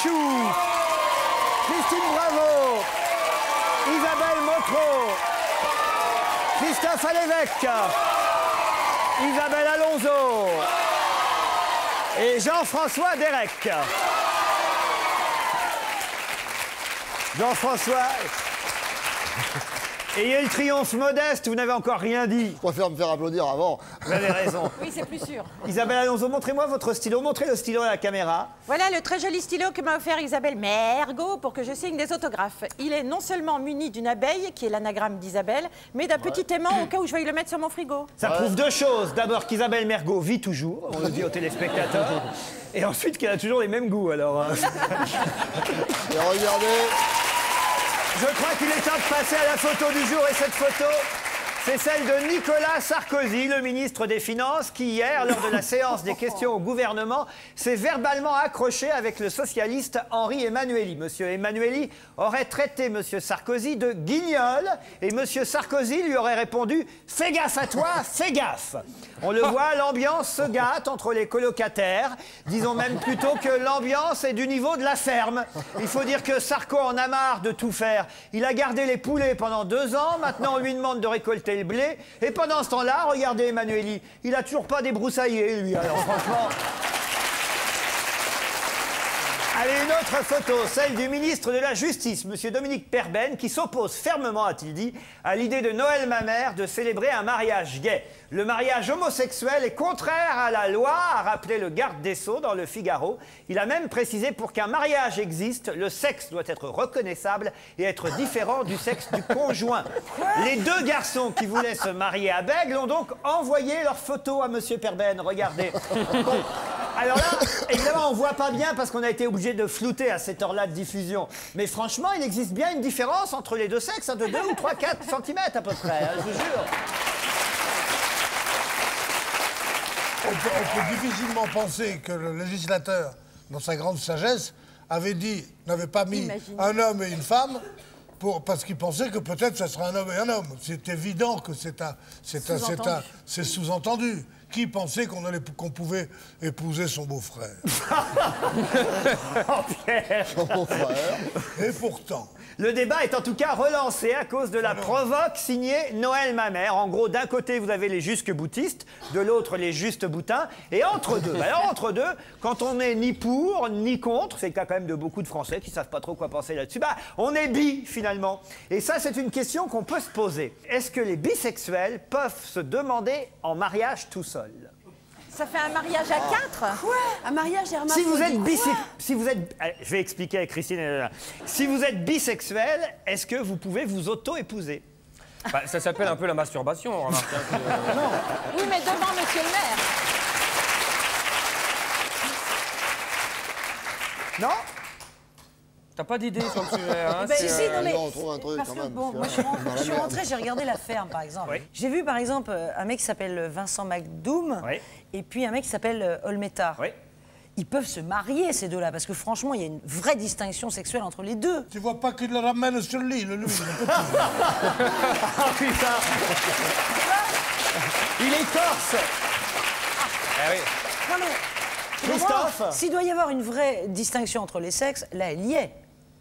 Christine Bravo, Isabelle Motro, Christophe Alévèque, Isabelle Alonso et Jean-François Derek. Jean-François, ayez le triomphe modeste, vous n'avez encore rien dit. Je préfère me faire applaudir avant. Vous avez raison. Oui, c'est plus sûr. Isabelle Alonso, montrez-moi votre stylo. Montrez le stylo à la caméra. Voilà le très joli stylo que m'a offert Isabelle Mergo pour que je signe des autographes. Il est non seulement muni d'une abeille, qui est l'anagramme d'Isabelle, mais d'un petit aimant au cas où je vais le mettre sur mon frigo. Ça prouve deux choses. D'abord qu'Isabelle Mergot vit toujours, on le dit aux téléspectateurs. Et ensuite qu'elle a toujours les mêmes goûts. Alors, euh, Et regardez, je crois qu'il est temps de passer à la photo du jour. Et cette photo, c'est celle de Nicolas Sarkozy, le ministre des Finances, qui hier, lors de la séance des questions au gouvernement, s'est verbalement accroché avec le socialiste Henri Emmanueli. Monsieur Emmanueli aurait traité Monsieur Sarkozy de guignol et Monsieur Sarkozy lui aurait répondu Fais gaffe à toi, fais gaffe. On le voit, l'ambiance se gâte entre les colocataires. Disons même plutôt que l'ambiance est du niveau de la ferme. Il faut dire que Sarko en a marre de tout faire. Il a gardé les poulets pendant deux ans. Maintenant, on lui demande de récolter le blé. Et pendant ce temps-là, regardez Emmanueli. Il a toujours pas débroussaillé, lui. Alors franchement. Allez, une autre photo, celle du ministre de la Justice, Monsieur Dominique Perben, qui s'oppose fermement, a-t-il dit, à l'idée de Noël Mamère de célébrer un mariage gay. Le mariage homosexuel est contraire à la loi, a rappelé le garde des Sceaux dans le Figaro. Il a même précisé pour qu'un mariage existe, le sexe doit être reconnaissable et être différent du sexe du conjoint. Les deux garçons qui voulaient se marier à Bègle ont donc envoyé leurs photos à Monsieur Perben. Regardez. Bon, alors là, évidemment, on voit pas bien parce qu'on a été obligé de flouter à cette heure-là de diffusion. Mais franchement, il existe bien une différence entre les deux sexes, hein, de 2 ou 3, 4 cm à peu près, hein, je vous jure. On peut, on peut difficilement penser que le législateur, dans sa grande sagesse, avait dit, n'avait pas mis Imaginez. un homme et une femme pour, parce qu'il pensait que peut-être ce serait un homme et un homme. C'est évident que c'est un, c'est un, c'est un, Sous-entendu. Qui pensait qu'on pouvait épouser son beau-frère? Oh, Pierre mon frère. Et pourtant, Le débat est en tout cas relancé à cause de la provoque signée Noël Mamère. En gros, d'un côté, vous avez les jusques boutistes, de l'autre, les justes boutins. Et entre deux, alors entre deux, quand on n'est ni pour, ni contre, c'est le cas quand même de beaucoup de Français qui savent pas trop quoi penser là-dessus, bah, on est bi finalement. Et ça, c'est une question qu'on peut se poser. Est-ce que les bisexuels peuvent se demander en mariage tout Ça fait un mariage à quatre? Un mariage Si hermaphrodite. vous êtes si vous êtes, euh, je vais expliquer à Christine. Si vous êtes bisexuel, est-ce que vous pouvez vous auto-épouser? Bah, ça s'appelle un peu la masturbation, remarque. hein, c'est- Oui, mais devant monsieur le maire. Non T'as pas d'idée sur le sujet, hein Ben, si, si, euh, non, mais. là, on trouve un truc, parce quand que, même, bon, moi, je suis, rentrée- je suis j'ai regardé la ferme, par exemple. Oui. J'ai vu, par exemple, euh, un mec qui s'appelle Vincent McDoom Oui. et puis un mec qui s'appelle euh, Olmeta. Oui. Ils peuvent se marier, ces deux-là, parce que franchement, il y a une vraie distinction sexuelle entre les deux. tu vois pas qu'il le ramène sur le lit, le lui. Ah putain Il est corse eh oui. Non, mais. Christophe S'il doit y avoir une vraie distinction entre les sexes, là, elle y est.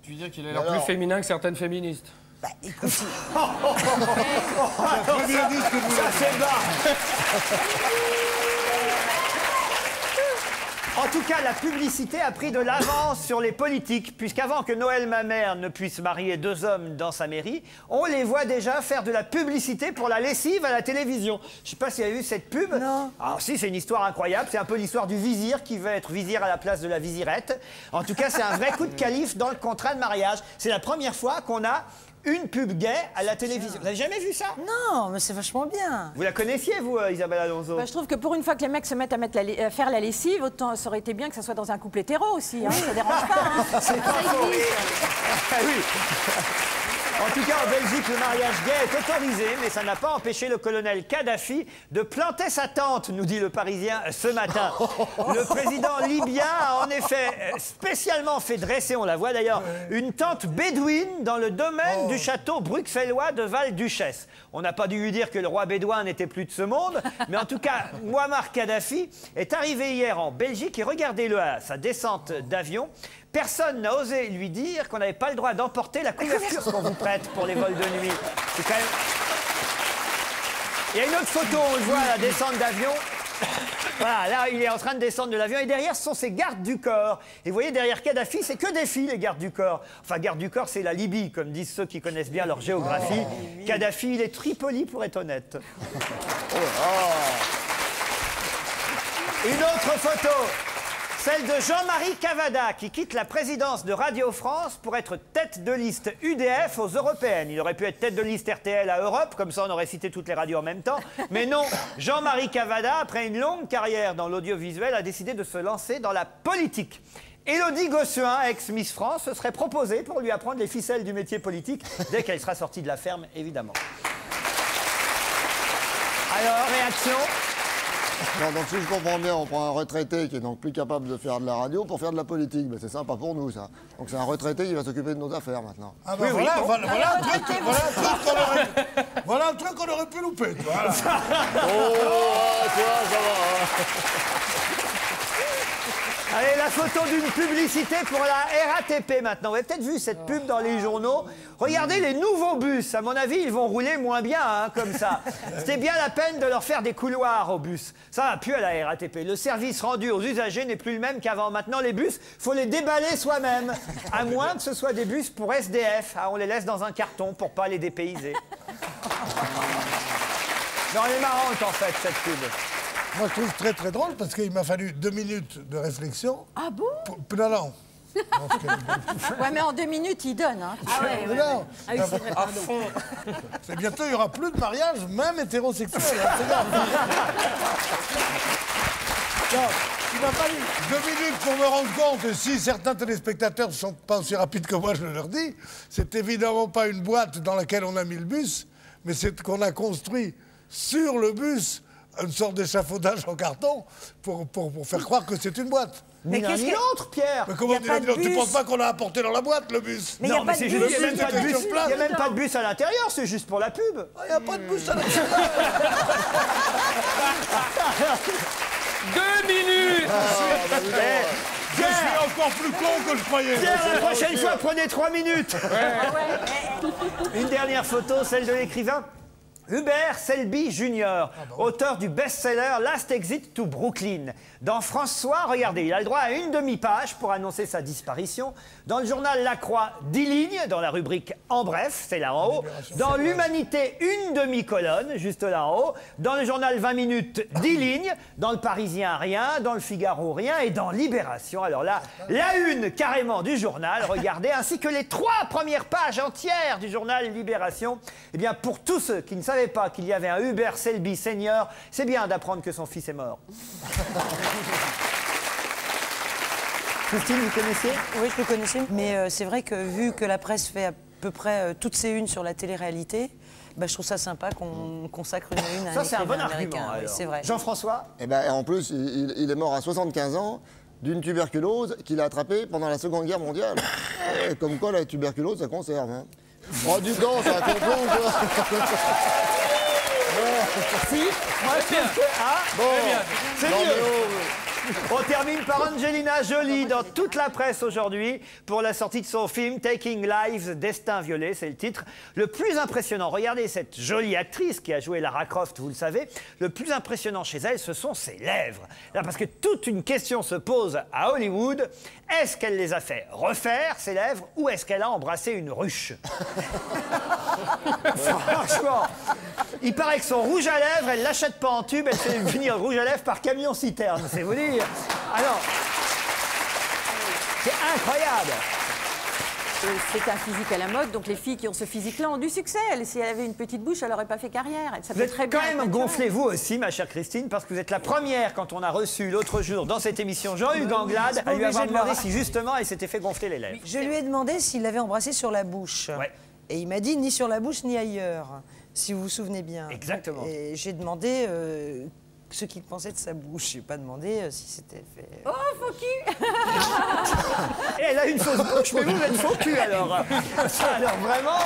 Tu veux dire qu'il a l'air plus féminin que certaines féministes. Bah, écoute, Ça c'est bas En tout cas, la publicité a pris de l'avance sur les politiques, puisqu'avant que Noël Mamère ne puisse marier deux hommes dans sa mairie, on les voit déjà faire de la publicité pour la lessive à la télévision. Je sais pas si vous avez vu cette pub. Non. Alors si, c'est une histoire incroyable. C'est un peu l'histoire du vizir qui veut être vizir à la place de la vizirette. En tout cas, c'est un vrai coup de calife dans le contrat de mariage. C'est la première fois qu'on a une pub gay à la télévision. Vous avez jamais vu ça? Non, mais c'est vachement bien. Vous la connaissiez, vous, euh, Isabelle Alonso? Bah, je trouve que pour une fois que les mecs se mettent à, mettre la faire la lessive, autant ça aurait été bien que ça soit dans un couple hétéro aussi. Hein, ça dérange pas. hein. C'est pas faux. Oui. En tout cas, en Belgique, le mariage gay est autorisé, mais ça n'a pas empêché le colonel Kadhafi de planter sa tente, nous dit le Parisien ce matin. Le président libyen a en effet euh, spécialement fait dresser, on la voit d'ailleurs, une tente bédouine dans le domaine du château bruxellois de Val-Duchesse. On n'a pas dû lui dire que le roi bédouin n'était plus de ce monde, mais en tout cas, Muammar Kadhafi est arrivé hier en Belgique et regardez-le à sa descente d'avion. Personne n'a osé lui dire qu'on n'avait pas le droit d'emporter la couverture qu'on vous prête pour les vols de nuit. C'est quand même... Il y a une autre photo, on le voit à la descente d'avion. Voilà, là, il est en train de descendre de l'avion et derrière, ce sont ses gardes du corps. Et vous voyez, derrière Kadhafi, c'est que des filles, les gardes du corps. Enfin, garde du corps, c'est la Libye, comme disent ceux qui connaissent bien leur géographie. Kadhafi, il est Tripoli, pour être honnête. Une autre photo, celle de Jean-Marie Cavada, qui quitte la présidence de Radio France pour être tête de liste UDF aux européennes. Il aurait pu être tête de liste RTL à Europe, comme ça on aurait cité toutes les radios en même temps. Mais non, Jean-Marie Cavada, après une longue carrière dans l'audiovisuel, a décidé de se lancer dans la politique. Élodie Gossuin, ex-Miss France, se serait proposée pour lui apprendre les ficelles du métier politique dès qu'elle sera sortie de la ferme, évidemment. Alors, réaction Non, donc si je comprends bien, on prend un retraité qui est donc plus capable de faire de la radio pour faire de la politique. Ben, c'est sympa pour nous, ça. Donc c'est un retraité qui va s'occuper de nos affaires maintenant. Ah bah Oui, oui, voilà, voilà, voilà un truc, voilà un truc qu'on aurait, voilà un truc qu'on aurait pu louper, voilà. Oh, tu vois, ça va. Allez, la photo d'une publicité pour la RATP maintenant. Vous avez peut-être vu cette pub dans les journaux. Regardez les nouveaux bus. À mon avis, ils vont rouler moins bien, hein, comme ça. C'était bien la peine de leur faire des couloirs aux bus. Ça va plus à la RATP. Le service rendu aux usagers n'est plus le même qu'avant. Maintenant, les bus, faut les déballer soi-même. À moins que ce soit des bus pour SDF. Ah, on les laisse dans un carton pour pas les dépayser. Non, elle est marrante en fait, cette pub. Moi, je trouve très très drôle parce qu'il m'a fallu deux minutes de réflexion. Ah bon Pour- Non, non. Que- Ouais, mais en deux minutes, il donne. Hein. Ah ouais, ouais. non. Ah oui, c'est vrai, À pardon. fond. C'est bientôt, il n'y aura plus de mariage, même hétérosexuel. hein, c'est grave. Non, il m'a fallu deux minutes pour me rendre compte, et si certains téléspectateurs ne sont pas aussi rapides que moi, je leur dis, c'est évidemment pas une boîte dans laquelle on a mis le bus, mais c'est qu'on a construit sur le bus une sorte d'échafaudage en carton pour, pour, pour faire croire que c'est une boîte. Mais qu'est-ce que- l'autre, Pierre? Mais comment Y a tu pas vas de dire Tu bus. penses pas qu'on l'a apporté dans la boîte, le bus? Mais il n'y non, a mais c'est juste, il n'y a même bus pas de bus. sur place. Il n'y a même pas de bus à l'intérieur, c'est juste pour la pub. Il n'y a pas de bus à l'intérieur. Deux minutes Eh, Je suis encore plus con que je croyais. Pierre, la prochaine fois, prenez trois minutes. Une dernière photo, celle de l'écrivain Hubert Selby Jr., auteur du best-seller Last Exit to Brooklyn. Dans François, regardez, il a le droit à une demi-page pour annoncer sa disparition. Dans le journal La Croix, 10 lignes, dans la rubrique En bref, c'est là en haut. Dans l'Humanité, une demi-colonne, juste là en haut. Dans le journal 20 minutes, 10 lignes. Dans le Parisien, rien. Dans le Figaro, rien. Et dans Libération, alors là, la une carrément du journal, regardez, ainsi que les trois premières pages entières du journal Libération. Eh bien, pour tous ceux qui ne pas qu'il y avait un Hubert Selby senior, c'est bien d'apprendre que son fils est mort. Christine, vous connaissiez? Oui, je le connaissais, mais euh, c'est vrai que vu que la presse fait à peu près euh, toutes ses unes sur la télé-réalité, bah, je trouve ça sympa qu'on consacre une une à Ça, un c'est un bon argument. américain. oui, alors. c'est vrai. Jean-François? Et ben, en plus, il, est mort à 75 ans d'une tuberculose qu'il a attrapée pendant la Seconde Guerre mondiale. Comme quoi, la tuberculose, ça conserve. Hein. Oh, du temps, c'est un complot, quoi. Si, moi je que... Ah, Bon, c'est mieux. On termine par Angelina Jolie dans toute la presse aujourd'hui pour la sortie de son film Taking Lives, Destin violé, c'est le titre. Le plus impressionnant, regardez cette jolie actrice qui a joué Lara Croft, vous le savez, le plus impressionnant chez elle, ce sont ses lèvres. Là, parce que toute une question se pose à Hollywood. Est-ce qu'elle les a fait refaire, ses lèvres, ou est-ce qu'elle a embrassé une ruche? Franchement, il paraît que son rouge à lèvres, elle l'achète pas en tube, elle fait venir rouge à lèvres par camion citerne, c'est vous dire. Alors, c'est incroyable. C'est un physique à la mode, donc les filles qui ont ce physique-là ont du succès. Elle, si elle avait une petite bouche, elle n'aurait pas fait carrière. Ça Vous peut êtes très quand bien même gonflé vous aussi, ma chère Christine, parce que vous êtes la première quand on a reçu l'autre jour dans cette émission Jean-Hugues Anglade à lui avoir de demandé si justement elle s'était fait gonfler les lèvres. Je lui ai demandé s'il l'avait embrassé sur la bouche. Ouais. Et il m'a dit ni sur la bouche ni ailleurs, si vous vous souvenez bien. Exactement. Et j'ai demandé euh, ce qu'il pensait de sa bouche. J'ai pas demandé euh, si c'était fait. Oh, faux cul Et elle a une fausse bouche, mais vous êtes faux cul alors. Ça, alors vraiment.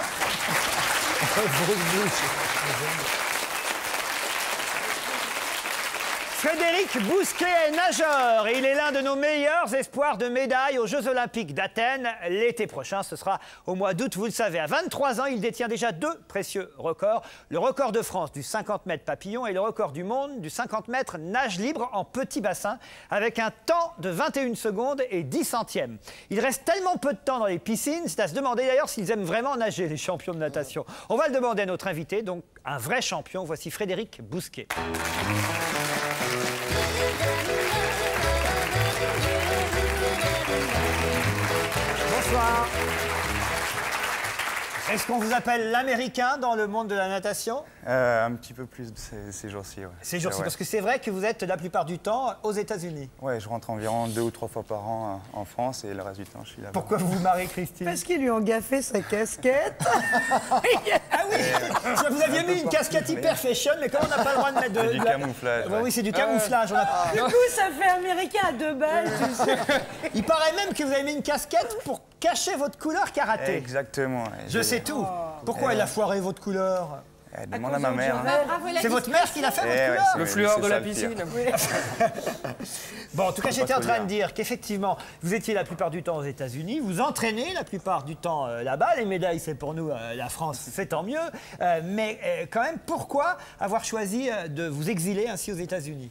Frédéric Bousquet est nageur et il est l'un de nos meilleurs espoirs de médaille aux Jeux Olympiques d'Athènes l'été prochain. Ce sera au mois d'août, vous le savez. À 23 ans, il détient déjà deux précieux records. Le record de France du 50 mètres papillon et le record du monde du 50 mètres nage libre en petit bassin avec un temps de 21 secondes et 10 centièmes. Il reste tellement peu de temps dans les piscines, c'est à se demander d'ailleurs s'ils aiment vraiment nager, les champions de natation. On va le demander à notre invité, donc un vrai champion. Voici Frédéric Bousquet. Bonsoir. Est-ce qu'on vous appelle l'américain dans le monde de la natation? Euh, un petit peu plus ces, ces jours-ci, ouais. Ces jours-ci, Ouais. parce que c'est vrai que vous êtes la plupart du temps aux États-Unis. Ouais, je rentre environ deux ou trois fois par an euh, en France et le reste du temps, je suis là-bas. Pourquoi vous vous marrez, Christine Parce qu'ils lui ont gaffé sa casquette. Ah oui Ça, Vous aviez mis une casquette hyper fashion, mais comme on n'a pas le droit de mettre de... C'est du la- camouflage, Ouais. Oui, c'est du camouflage. on a- Du coup, ça fait américain à deux balles, tu sais. Il paraît même que vous avez mis une casquette pour cacher votre couleur karaté. Exactement. Je sais tout. Pourquoi elle a foiré votre couleur Eh, demande à ma mère. hein. La C'est votre mère qui l'a fait, Eh votre ouais, couleur Le fluor de ça la piscine. Bon, en tout cas, j'étais en train de dire qu'effectivement, vous étiez la plupart du temps aux États-Unis, vous entraînez la plupart du temps euh, là-bas. Les médailles, c'est pour nous euh, la France, c'est tant mieux. Euh, mais euh, quand même, pourquoi avoir choisi euh, de vous exiler ainsi aux États-Unis?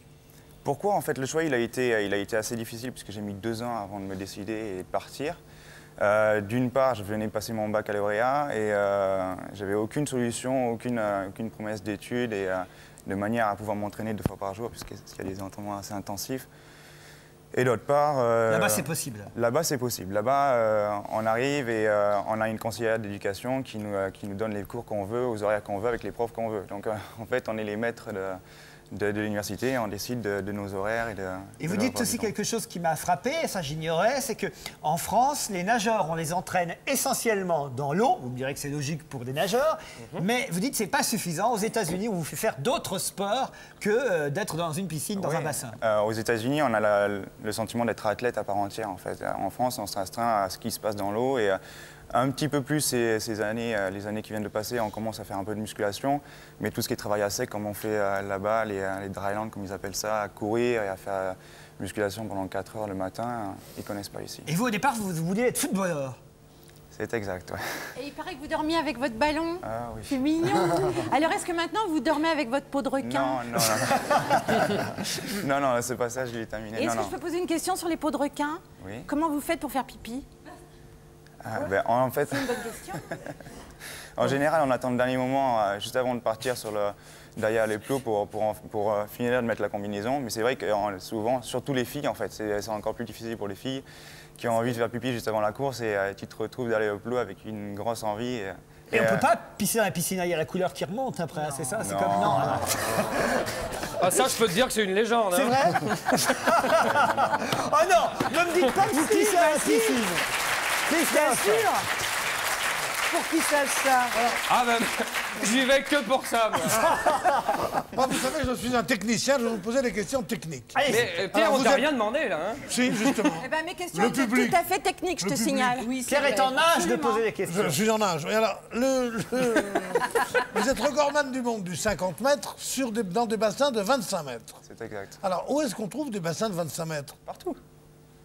Pourquoi en fait le choix il a été, il a été assez difficile puisque j'ai mis deux ans avant de me décider et de partir. Euh, D'une part, je venais de passer mon baccalauréat et euh, j'avais aucune solution, aucune, euh, aucune promesse d'études et euh, de manière à pouvoir m'entraîner deux fois par jour puisqu'il y a des entraînements assez intensifs. Et d'autre part, Là-bas, c'est possible. Là-bas, c'est possible. Là-bas, on arrive et on a une conseillère d'éducation qui nous, qui nous donne les cours qu'on veut, aux horaires qu'on veut, avec les profs qu'on veut. Donc, en fait, on est les maîtres de, de, de l'université, on décide de, de nos horaires et de. Et vous dites aussi quelque chose qui m'a frappé, et ça j'ignorais, c'est que en France, les nageurs, on les entraîne essentiellement dans l'eau. Vous me direz que c'est logique pour des nageurs, mais vous dites que c'est pas suffisant. Aux États-Unis, on vous fait faire d'autres sports que euh, d'être dans une piscine, dans Oui. un bassin. Euh, aux États-Unis, on a la- le sentiment d'être athlète à part entière. En, fait. En France, on se restreint à ce qui se passe dans l'eau. Et euh, un petit peu plus ces, ces années, euh, les années qui viennent de passer, on commence à faire un peu de musculation. Mais tout ce qui est travail à sec, comme on fait euh, là-bas, les, euh, les dryland, comme ils appellent ça, à courir et à faire musculation pendant 4 heures le matin, ils connaissent pas ici. Et vous, au départ, vous, vous vouliez être footballeur. C'est exact, ouais. Et il paraît que vous dormiez avec votre ballon. Ah oui. C'est mignon. Alors, est-ce que maintenant vous dormez avec votre peau de requin Non, non, non. non, non, c'est pas ça, je l'ai terminé. Est-ce que non. je peux poser une question sur les peaux de requin? Oui. Comment vous faites pour faire pipi? Ah, ben, en fait, C'est une bonne question. En général, on attend le dernier moment, euh, juste avant de partir sur le, derrière les plots pour, pour, pour, euh, finir de mettre la combinaison. Mais c'est vrai que souvent, surtout les filles, en fait, c'est encore plus difficile pour les filles qui ont envie de faire pipi juste avant la course et euh, tu te retrouves derrière le plot avec une grosse envie. Et, Et, on euh, peut pas pisser dans la piscine, il y a la couleur qui remonte après, hein, c'est ça C'est Non. comme non. alors. Ah, ça, je peux te dire que c'est une légende. C'est hein. vrai Oh non Ne me dites pas que vous pissez à la piscine Christophe Bien sûr Pour qu'ils sachent ça. Ah, ben, j'y vais que pour ça, moi. Vous savez, je suis un technicien, je vais vous poser des questions techniques. Allez, Mais euh, Pierre, Alors, on vous t'a êtes- rien demandé, là. Hein. Si, justement. Eh ben, mes questions Le étaient tout à fait techniques, je te signale. Pierre est en âge de poser des questions. Je suis en âge. Et alors, le, le- vous êtes recordman du monde du 50 mètres sur des- dans des bassins de 25 mètres. C'est exact. Alors, où est-ce qu'on trouve des bassins de 25 mètres? Partout.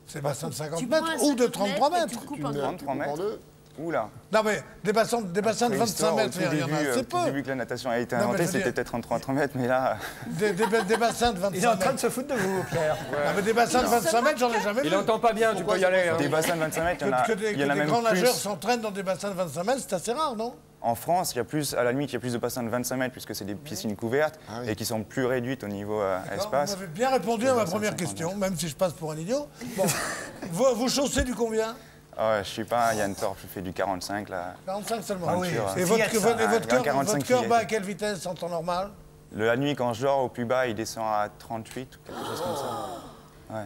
C'est de 50 Tu prends mètres ou de 50 33 mètres. tu coupes en deux. 33 tu coupes en mètres. deux. Oula. Non, mais des bassins, des bassins de 25 Préhistoire, mètres, il y en a début, euh, assez au tout peu. début que la natation a été inventée, c'était peut-être en 33 mètres, mais là, Des, des- des bassins de 25 Il est en train de mètres. se foutre de vous, Pierre. Mais des bassins de 25 mètres, j'en ai jamais vu. Il entend pas bien, tu peux y aller. hein. des bassins de 25 mètres, il y en a, Que, que des, il y en que a des même grands nageurs s'entraînent dans des bassins de 25 mètres, c'est assez rare, non? En France, il y a plus, à la limite, il y a plus de bassins de 25 mètres puisque c'est des piscines couvertes Ah oui. et qui sont plus réduites au niveau euh, espace. Vous m'avez bien répondu à ma 25 première question, même si je passe pour un idiot. Bon, vous, vous chaussez du combien? Ouais, je suis pas un Yann Torp, je fais du 45 là. 45 seulement. Ah oui, Et c'est votre, et votre Ah, cœur, 45 votre cœur bat à quelle vitesse en temps normal? Le- La nuit, quand je dors au plus bas, il descend à 38 ou quelque chose comme ça. Ouais.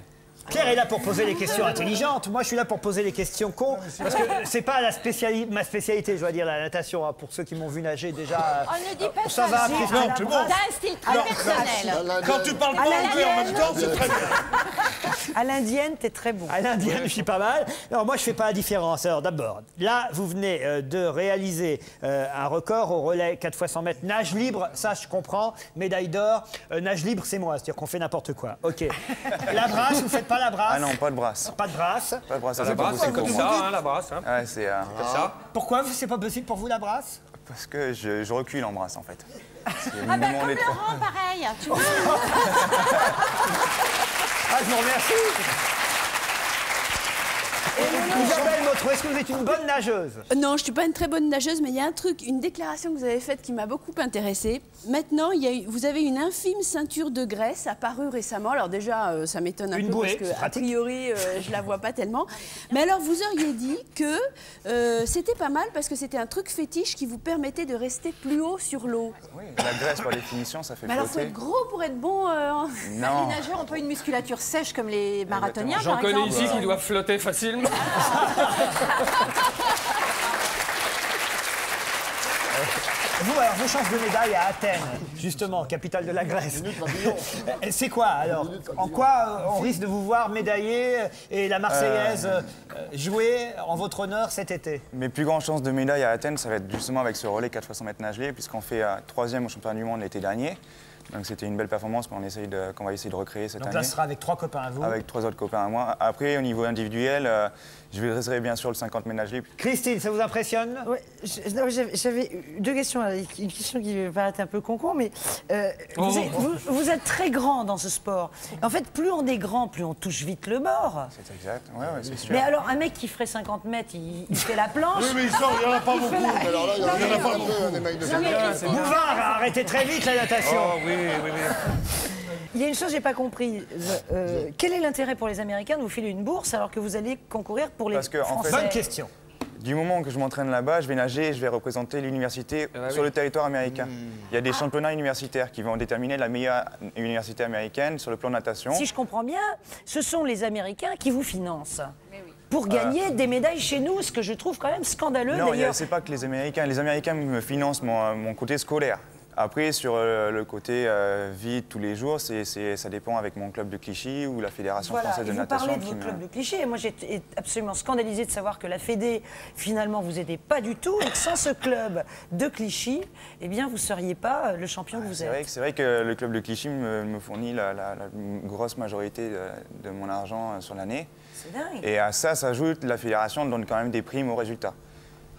Pierre est là pour poser les questions intelligentes. Moi, je suis là pour poser les questions cons. Parce que c'est pas la spéciali- ma spécialité, je dois dire, la natation. hein, pour ceux qui m'ont vu nager déjà. Oh, ne dis pas Ça ça. va. Christophe Non. T'as un style très personnel. Quand tu parles pas anglais en même temps, c'est très bien. À l'indienne, t'es très bon. À l'indienne, je suis pas mal. Alors moi, je fais pas la différence. Alors d'abord, là, vous venez euh, de réaliser euh, un record au relais 4 fois 100 mètres nage libre. Ça, je comprends. Médaille d'or. Euh, nage libre, c'est moi. C'est-à-dire qu'on fait n'importe quoi. Ok. La brasse, vous faites pas la brasse Ah non, pas de brasse. Pas de brasse. Pas de brasse, ça La c'est brasse, comme pour moi. ça, hein, la brasse. Hein. Ouais, c'est euh, Comme ça. Pourquoi c'est pas possible pour vous la brasse? Parce que je, je recule en brasse en fait. Ah ben demandez comme. Laurent, pareil. Tu vois Ah, je vous remercie. Isabelle Est-ce que vous êtes une bonne nageuse? Non, je suis pas une très bonne nageuse, mais il y a un truc, une déclaration que vous avez faite qui m'a beaucoup intéressée. Maintenant, il y a eu- vous avez une infime ceinture de graisse apparue récemment. Alors déjà, euh, ça m'étonne un Une peu bouée, parce que a priori, euh, je la vois pas tellement. Mais alors, vous auriez dit que euh, c'était pas mal parce que c'était un truc fétiche qui vous permettait de rester plus haut sur l'eau. Oui, la graisse par définition, ça fait Mais alors, faut flotter. être gros pour être bon. euh, en- Non. Les nageurs ont pas une musculature sèche comme les marathoniens, J'en connais ici qui doivent flotter facilement. Vous, alors, vos chances de médaille à Athènes, justement, capitale de la Grèce. Euh, C'est quoi alors En quoi euh, on risque de vous voir médaillé et la Marseillaise euh, jouer en votre honneur cet été? Mes plus grandes chances de médaille à Athènes, ça va être justement avec ce relais 4 fois 100 mètres nage libre, puisqu'on fait euh, troisième au championnat du monde l'été dernier. Donc c'était une belle performance qu'on essaye de- qu'on va essayer de recréer cette Donc année. là, ce sera avec trois copains à vous. Avec trois autres copains à moi. Après, au niveau individuel, euh, je viserai bien sûr le 50 mètres nage libre. Christine, ça vous impressionne? Non, j'avais- deux questions. Une question qui va paraître un peu con mais euh, vous, Oh. êtes, vous- vous êtes très grand dans ce sport. En fait, plus on est grand, plus on touche vite le bord. C'est exact. Ouais, ouais, c'est sûr. Mais alors, un mec qui ferait 50 mètres, il, il fait la planche? Oui, mais il sort, il n'y en a pas beaucoup. Alors là, il y en a, en a pas beaucoup. Bouvard, arrêtez très vite la natation. Oh oui, oui, oui. Il y a une chose que j'ai pas compris. Euh, quel est l'intérêt pour les Américains de vous filer une bourse alors que vous allez concourir pour les Parce que, en fait- Bonne question. Du moment que je m'entraîne là-bas, je vais nager et je vais représenter l'université Ah sur oui. le territoire américain. Il y a des championnats universitaires qui vont déterminer la meilleure université américaine sur le plan natation. Si je comprends bien, ce sont les Américains qui vous financent. Pour gagner des médailles chez nous, ce que je trouve quand même scandaleux Non, c'est pas que les Américains. Les Américains me financent mon, mon côté scolaire. Après, sur euh, le côté euh, vie tous les jours, ça dépend avec mon club de Clichy ou la Fédération Voilà, française de vous natation. parlez de votre me- club de clichés. Et moi, j'ai été absolument scandalisée de savoir que la Fédé, finalement, vous aidait pas du tout. Et que sans ce club de Clichy, eh bien, vous seriez pas le champion que vous C'est vrai, êtes. c'est vrai que le club de Clichy me, me fournit la, la- la grosse majorité de, de mon argent euh, sur l'année. C'est dingue. Et à ça s'ajoute la fédération donne quand même des primes aux résultats.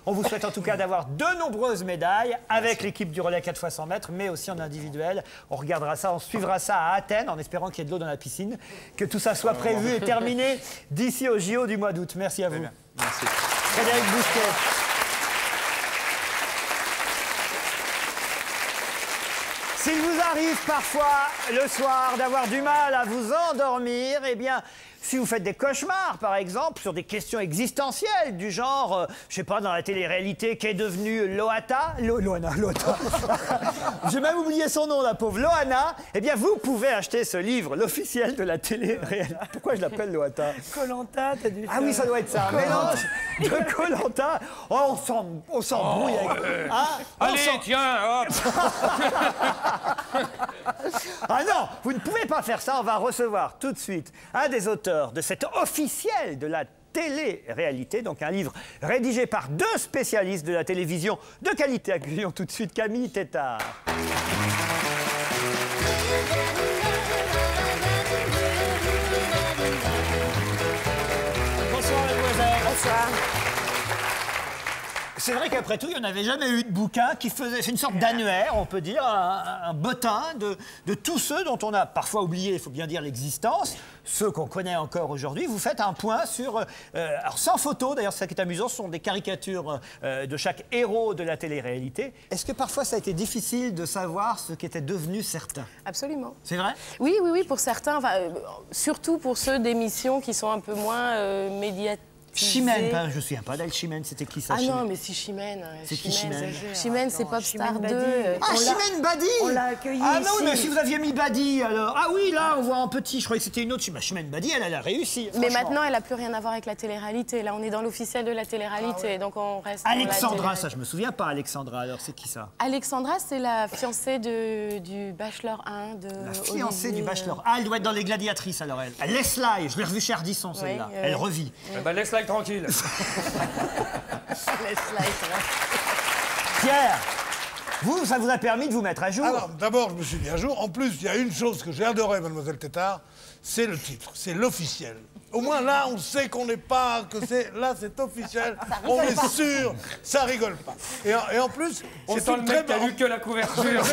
On vous souhaite en tout cas d'avoir de nombreuses médailles avec l'équipe du relais 4 x 100 mètres, mais aussi en individuel. On regardera ça, on suivra ça à Athènes en espérant qu'il y ait de l'eau dans la piscine, que tout ça soit prévu et terminé d'ici au JO du mois d'août. Merci à vous. Merci. Frédéric Bousquet. S'il vous arrive parfois le soir d'avoir du mal à vous endormir, eh bien, si vous faites des cauchemars, par exemple, sur des questions existentielles du genre, euh, je sais pas, dans la télé-réalité, qu'est devenue Loata? Lo- Loana, Loata. J'ai même oublié son nom, la pauvre Loana. Eh bien, vous pouvez acheter ce livre, l'officiel de la télé-réalité. Pourquoi je l'appelle Loata? Colanta, t'as dû ah oui, ça doit être ça. Un mélange de Colanta. Oh, on s'embrouille avec. Hein On Allez, tiens, hop Ah non, vous ne pouvez pas faire ça. On va recevoir tout de suite un des auteurs de cet officiel de la télé-réalité, donc un livre rédigé par deux spécialistes de la télévision de qualité. Accueillons tout de suite Camille Tétard. Bonsoir. Bonsoir. C'est vrai qu'après tout, il n'y en avait jamais eu de bouquin qui faisait. C'est une sorte d'annuaire, on peut dire, un, un bottin de, de tous ceux dont on a parfois oublié, il faut bien dire, l'existence, ceux qu'on connaît encore aujourd'hui. Vous faites un point sur. euh, alors, sans photo, d'ailleurs, c'est ça qui est amusant, ce sont des caricatures euh, de chaque héros de la télé-réalité. Est-ce que parfois ça a été difficile de savoir ce qu'étaient devenus certains Absolument. C'est vrai? Oui, oui, oui, pour certains, enfin, euh, surtout pour ceux d'émissions qui sont un peu moins euh, médiatisées Chimène, ben, je me souviens pas d'elle, Chimène, c'était qui ça Ah Chimène non, mais si Chimène. euh, C'est qui, Chimène Chimène, c'est Popstar Chimène 2. Badi. euh, Ah, Chimène Badi on l'a accueillie Ah non, ici. mais si vous aviez mis Badi, alors... Ah oui, là, on voit en petit, je croyais que c'était une autre. Chimène Badi, elle, elle a réussi, Mais maintenant, elle n'a plus rien à voir avec la télé-réalité. Là, on est dans l'officiel de la télé-réalité. Donc, on reste. Alexandra, ça, je me souviens pas, Alexandra, alors c'est qui ça Alexandra, c'est la fiancée de, du Bachelor 1 de. La fiancée Olivier, du euh, Bachelor. Ah, elle doit être dans les gladiatrices, alors elle. Elle laisse là, je l'ai revue chez Ardisson, celle-là. Oui, oui. Elle revit. Eh ben, tranquille. Laisse-la être- Pierre, vous, ça vous a permis de vous mettre à jour Alors, d'abord, je me suis mis à jour. En plus, il y a une chose que j'ai adorée, mademoiselle Tétard, c'est le titre, c'est l'officiel. Au moins là, on sait qu'on n'est pas, que c'est là, c'est officiel. On est sûr, ça rigole pas. Et en, et en plus, On c'est sent le une très mec qui a bonne- lu que la couverture.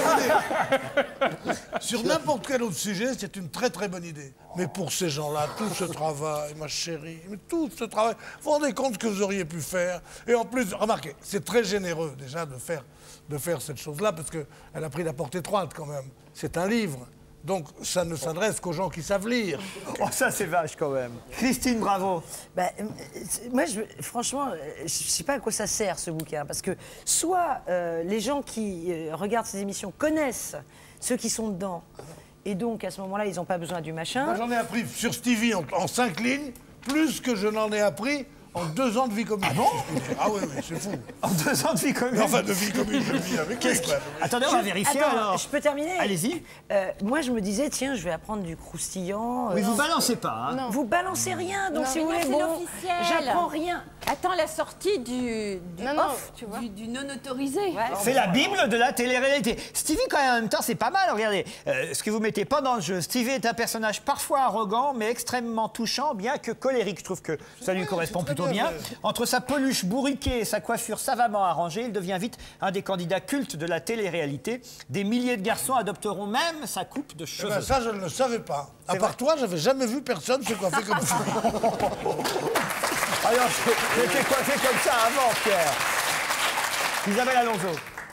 Sur n'importe quel autre sujet, c'est une très très bonne idée. Mais pour ces gens-là, tout ce travail, ma chérie, mais tout ce travail, vous vous rendez compte que vous auriez pu faire Et en plus, remarquez, c'est très généreux déjà de faire, de faire cette chose-là, parce qu'elle a pris la porte étroite quand même. C'est un livre. Donc ça ne s'adresse qu'aux gens qui savent lire. Oh, ça, c'est vache quand même. Christine, bravo. C'est- moi, je, franchement, je ne sais pas à quoi ça sert ce bouquin. Parce que soit euh, les gens qui euh, regardent ces émissions connaissent ceux qui sont dedans. Et donc, à ce moment-là, ils n'ont pas besoin du machin. Moi, j'en ai appris sur Stevie en, en cinq lignes, plus que je n'en ai appris en deux ans de vie commune. Ah bon Ah oui, oui, c'est fou. En deux ans de vie commune. Mais Enfin, de vie commune, de vie avec lui, Qu'est-ce quoi. Attendez, on va vérifier Attends, alors. je peux terminer Allez-y. Euh, moi, je me disais, tiens, je vais apprendre du croustillant. Oui, euh, vous balancez pas. Hein. Vous balancez rien, donc Non, si mais vous non, voulez, c'est bon, j'apprends rien. Attends la sortie du, du Non, non, off, tu vois. Du, du non autorisé. Ouais. C'est la Bible de la télé-réalité. Stevie, quand même, en même temps, c'est pas mal. Regardez, euh, ce que vous mettez pas dans le jeu. Stevie est un personnage parfois arrogant, mais extrêmement touchant, bien que colérique. Je trouve que ça lui correspond très plutôt bien. Entre sa peluche bourriquée et sa coiffure savamment arrangée, il devient vite un des candidats cultes de la télé-réalité. Des milliers de garçons adopteront même sa coupe de Eh cheveux. ben, ça, je ne le savais pas. À part toi, j'avais jamais vu personne se coiffer comme ça. Alors, j'étais coiffé comme ça avant, Pierre. Isabelle Alonso.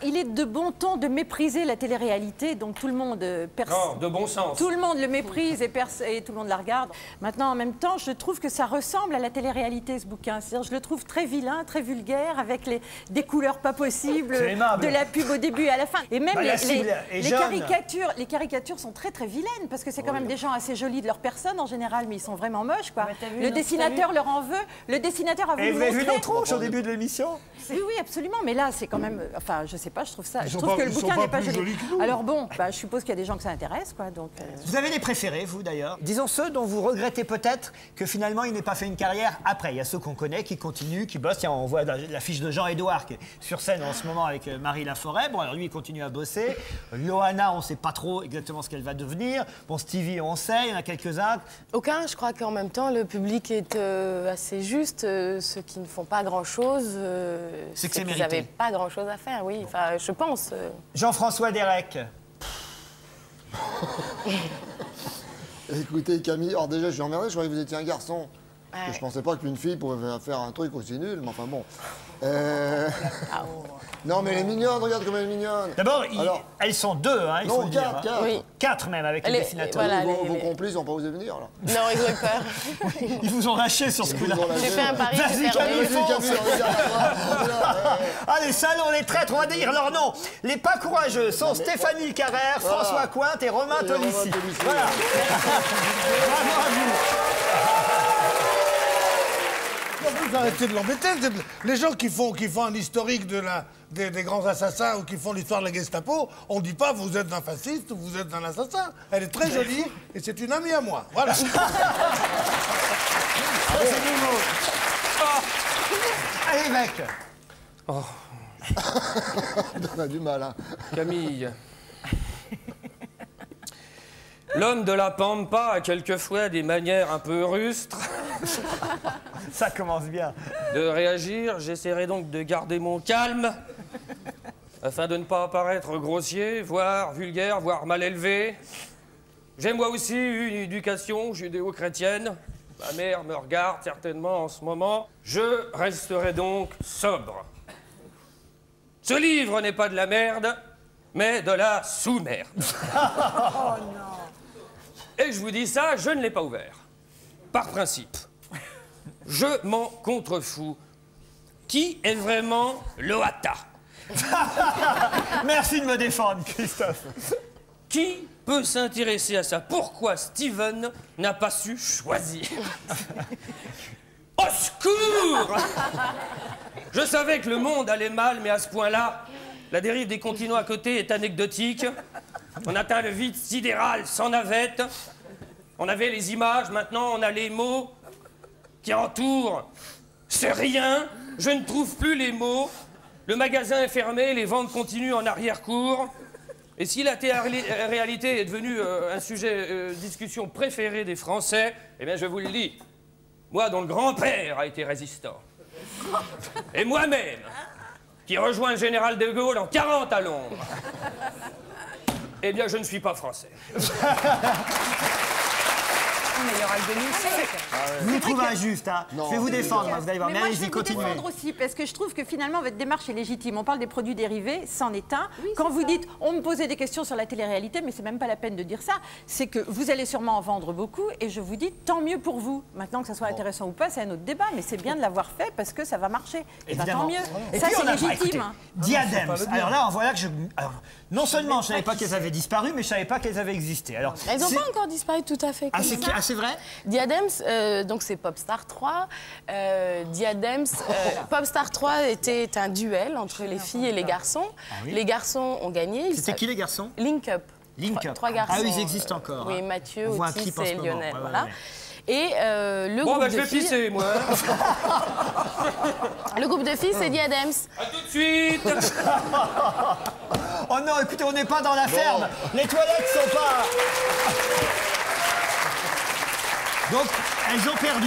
Il est de bon ton de mépriser la télé-réalité, donc tout le monde euh, pers- Non, de bon sens. Tout le monde le méprise et, pers- et tout le monde la regarde. Maintenant, en même temps, je trouve que ça ressemble à la télé-réalité, ce bouquin. C'est-à-dire, je le trouve très vilain, très vulgaire, avec les, des couleurs pas possibles, de la pub au début et à la fin. Et même Bah, les, cible les- caricatures, les caricatures sont très très vilaines, parce que c'est quand même des gens assez jolis de leur personne en général, mais ils sont vraiment moches. Quoi. Le notre- dessinateur leur en veut. Le dessinateur a voulu Et vous avez vu nos tronches au début de l'émission? Oui, oui, absolument. Mais là, c'est quand même. euh, Enfin, je sais pas, je trouve ça. Ils je sont trouve pas- que le bouquin pas n'est pas plus joli. jolis que nous. Alors bon, bah, je suppose qu'il y a des gens que ça intéresse, quoi. Donc. euh, Vous avez des préférés, vous d'ailleurs? Disons ceux dont vous regrettez peut-être que finalement il n'ait pas fait une carrière après. Il y a ceux qu'on connaît, qui continuent, qui bossent. Tiens, on voit la, la fiche de Jean-Édouard qui est sur scène en ce moment avec euh, Marie Laforêt. Bon, alors lui, il continue à bosser. Loana, on ne sait pas trop exactement ce qu'elle va devenir. Bon, Stevie, on sait, il y en a quelques-uns. Aucun, je crois qu'en même temps, le public est euh, assez juste. Euh, ceux qui ne font pas grand-chose, euh, C'est que c'est qu'ils n'avaient pas grand-chose à faire, oui. Enfin, je pense. euh. Jean-François Derek. Écoutez, Camille, alors déjà, je suis emmerdé, je croyais que vous étiez un garçon. Ouais. Je pensais pas qu'une fille pouvait faire un truc aussi nul, mais enfin bon. Euh, non, mais elle est mignonne, regarde comme elle est mignonne. D'abord, il- Alors, elles sont deux, hein, il faut non, le dire. quatre, hein. quatre. Oui. Quatre même avec voilà. vos, les- vos les- complices n'ont pas osé venir, là. Non, ils ont eu peur. Ils vous ont lâché sur ce coup-là. J'ai fait un pari, Vas-y, perdu. Camille, Vas-y, Camille, regarde, regarde, regarde. Ah, les salauds, les traîtres, on va dire leur nom. Les pas courageux sont Stéphanie Carrère, François Cointe et Romain Et Tolissi. Voilà. Bravo à vous. En plus, arrêtez de l'embêter. Les gens qui font, qui font un historique de la, des, des grands assassins ou qui font l'histoire de la Gestapo, on dit pas vous êtes un fasciste ou vous êtes un assassin. Elle est très jolie et c'est une amie à moi. Voilà. C'est nouveau. Allez, mec. On a du mal, hein. Camille. L'homme de la Pampa a quelquefois des manières un peu rustres Ça commence bien. de réagir. J'essaierai donc de garder mon calme afin de ne pas apparaître grossier, voire vulgaire, voire mal élevé. J'ai moi aussi eu une éducation judéo-chrétienne. Ma mère me regarde certainement en ce moment. Je resterai donc sobre. Ce livre n'est pas de la merde, mais de la sous-merde. Et je vous dis ça, je ne l'ai pas ouvert. Par principe. Je m'en contrefous. Qui est vraiment Loata? Merci de me défendre, Christophe. Qui peut s'intéresser à ça? Pourquoi Steven n'a pas su choisir? Au secours Je savais que le monde allait mal, mais à ce point-là, la dérive des continents à côté est anecdotique. On atteint le vide sidéral sans navette. On avait les images, maintenant on a les mots qui entourent. C'est rien, je ne trouve plus les mots. Le magasin est fermé, les ventes continuent en arrière-cour. Et si la télé-réalité est devenue euh, un sujet de discussion préféré des Français, eh bien je vous le dis, moi dont le grand-père a été résistant, et moi-même, qui rejoins le général de Gaulle en 40 à Londres, eh bien je ne suis pas français. Mais il y aura le 2005. Vous me trouvez injuste, hein Non, Je vais vous défendre, moi, vous allez voir. Mais Mais moi, je allez-y, vais vous continuez. défendre aussi, parce que je trouve que finalement, votre démarche est légitime. On parle des produits dérivés, c'en est un. Quand vous dites, on me posait des questions sur la télé-réalité, mais c'est même pas la peine de dire ça, c'est que vous allez sûrement en vendre beaucoup, et je vous dis, tant mieux pour vous. Maintenant, que ça soit intéressant ou pas, c'est un autre débat, mais c'est bien de l'avoir fait parce que ça va marcher. Et ben, tant mieux. Et ça, c'est on a- ah, légitime. Diadems. Alors là, voilà que je. alors, non seulement je savais pas qu'elles avaient disparu, mais je savais pas qu'elles avaient existé. Alors, Elles n'ont pas encore disparu tout à fait. Ah, c'est ah, vrai? Diadems, euh, donc c'est Popstar 3. Euh, Diadems, euh, Popstar 3 était un duel entre les filles et les garçons. oui Les garçons ont gagné. C'était qui les garçons? Link Up. Link Up. Trois garçons. Ah oui, ils existent encore, Oui, hein. Mathieu, Otis et. Lionel. Ouais, ouais, voilà. ouais. Et euh, le, Bon, groupe bah je de vais filles, pisser, moi. le groupe de filles, c'est Diadems. À tout de suite Oh non, écoutez, on n'est pas dans la ferme. Les toilettes sont pas. Donc, elles ont perdu.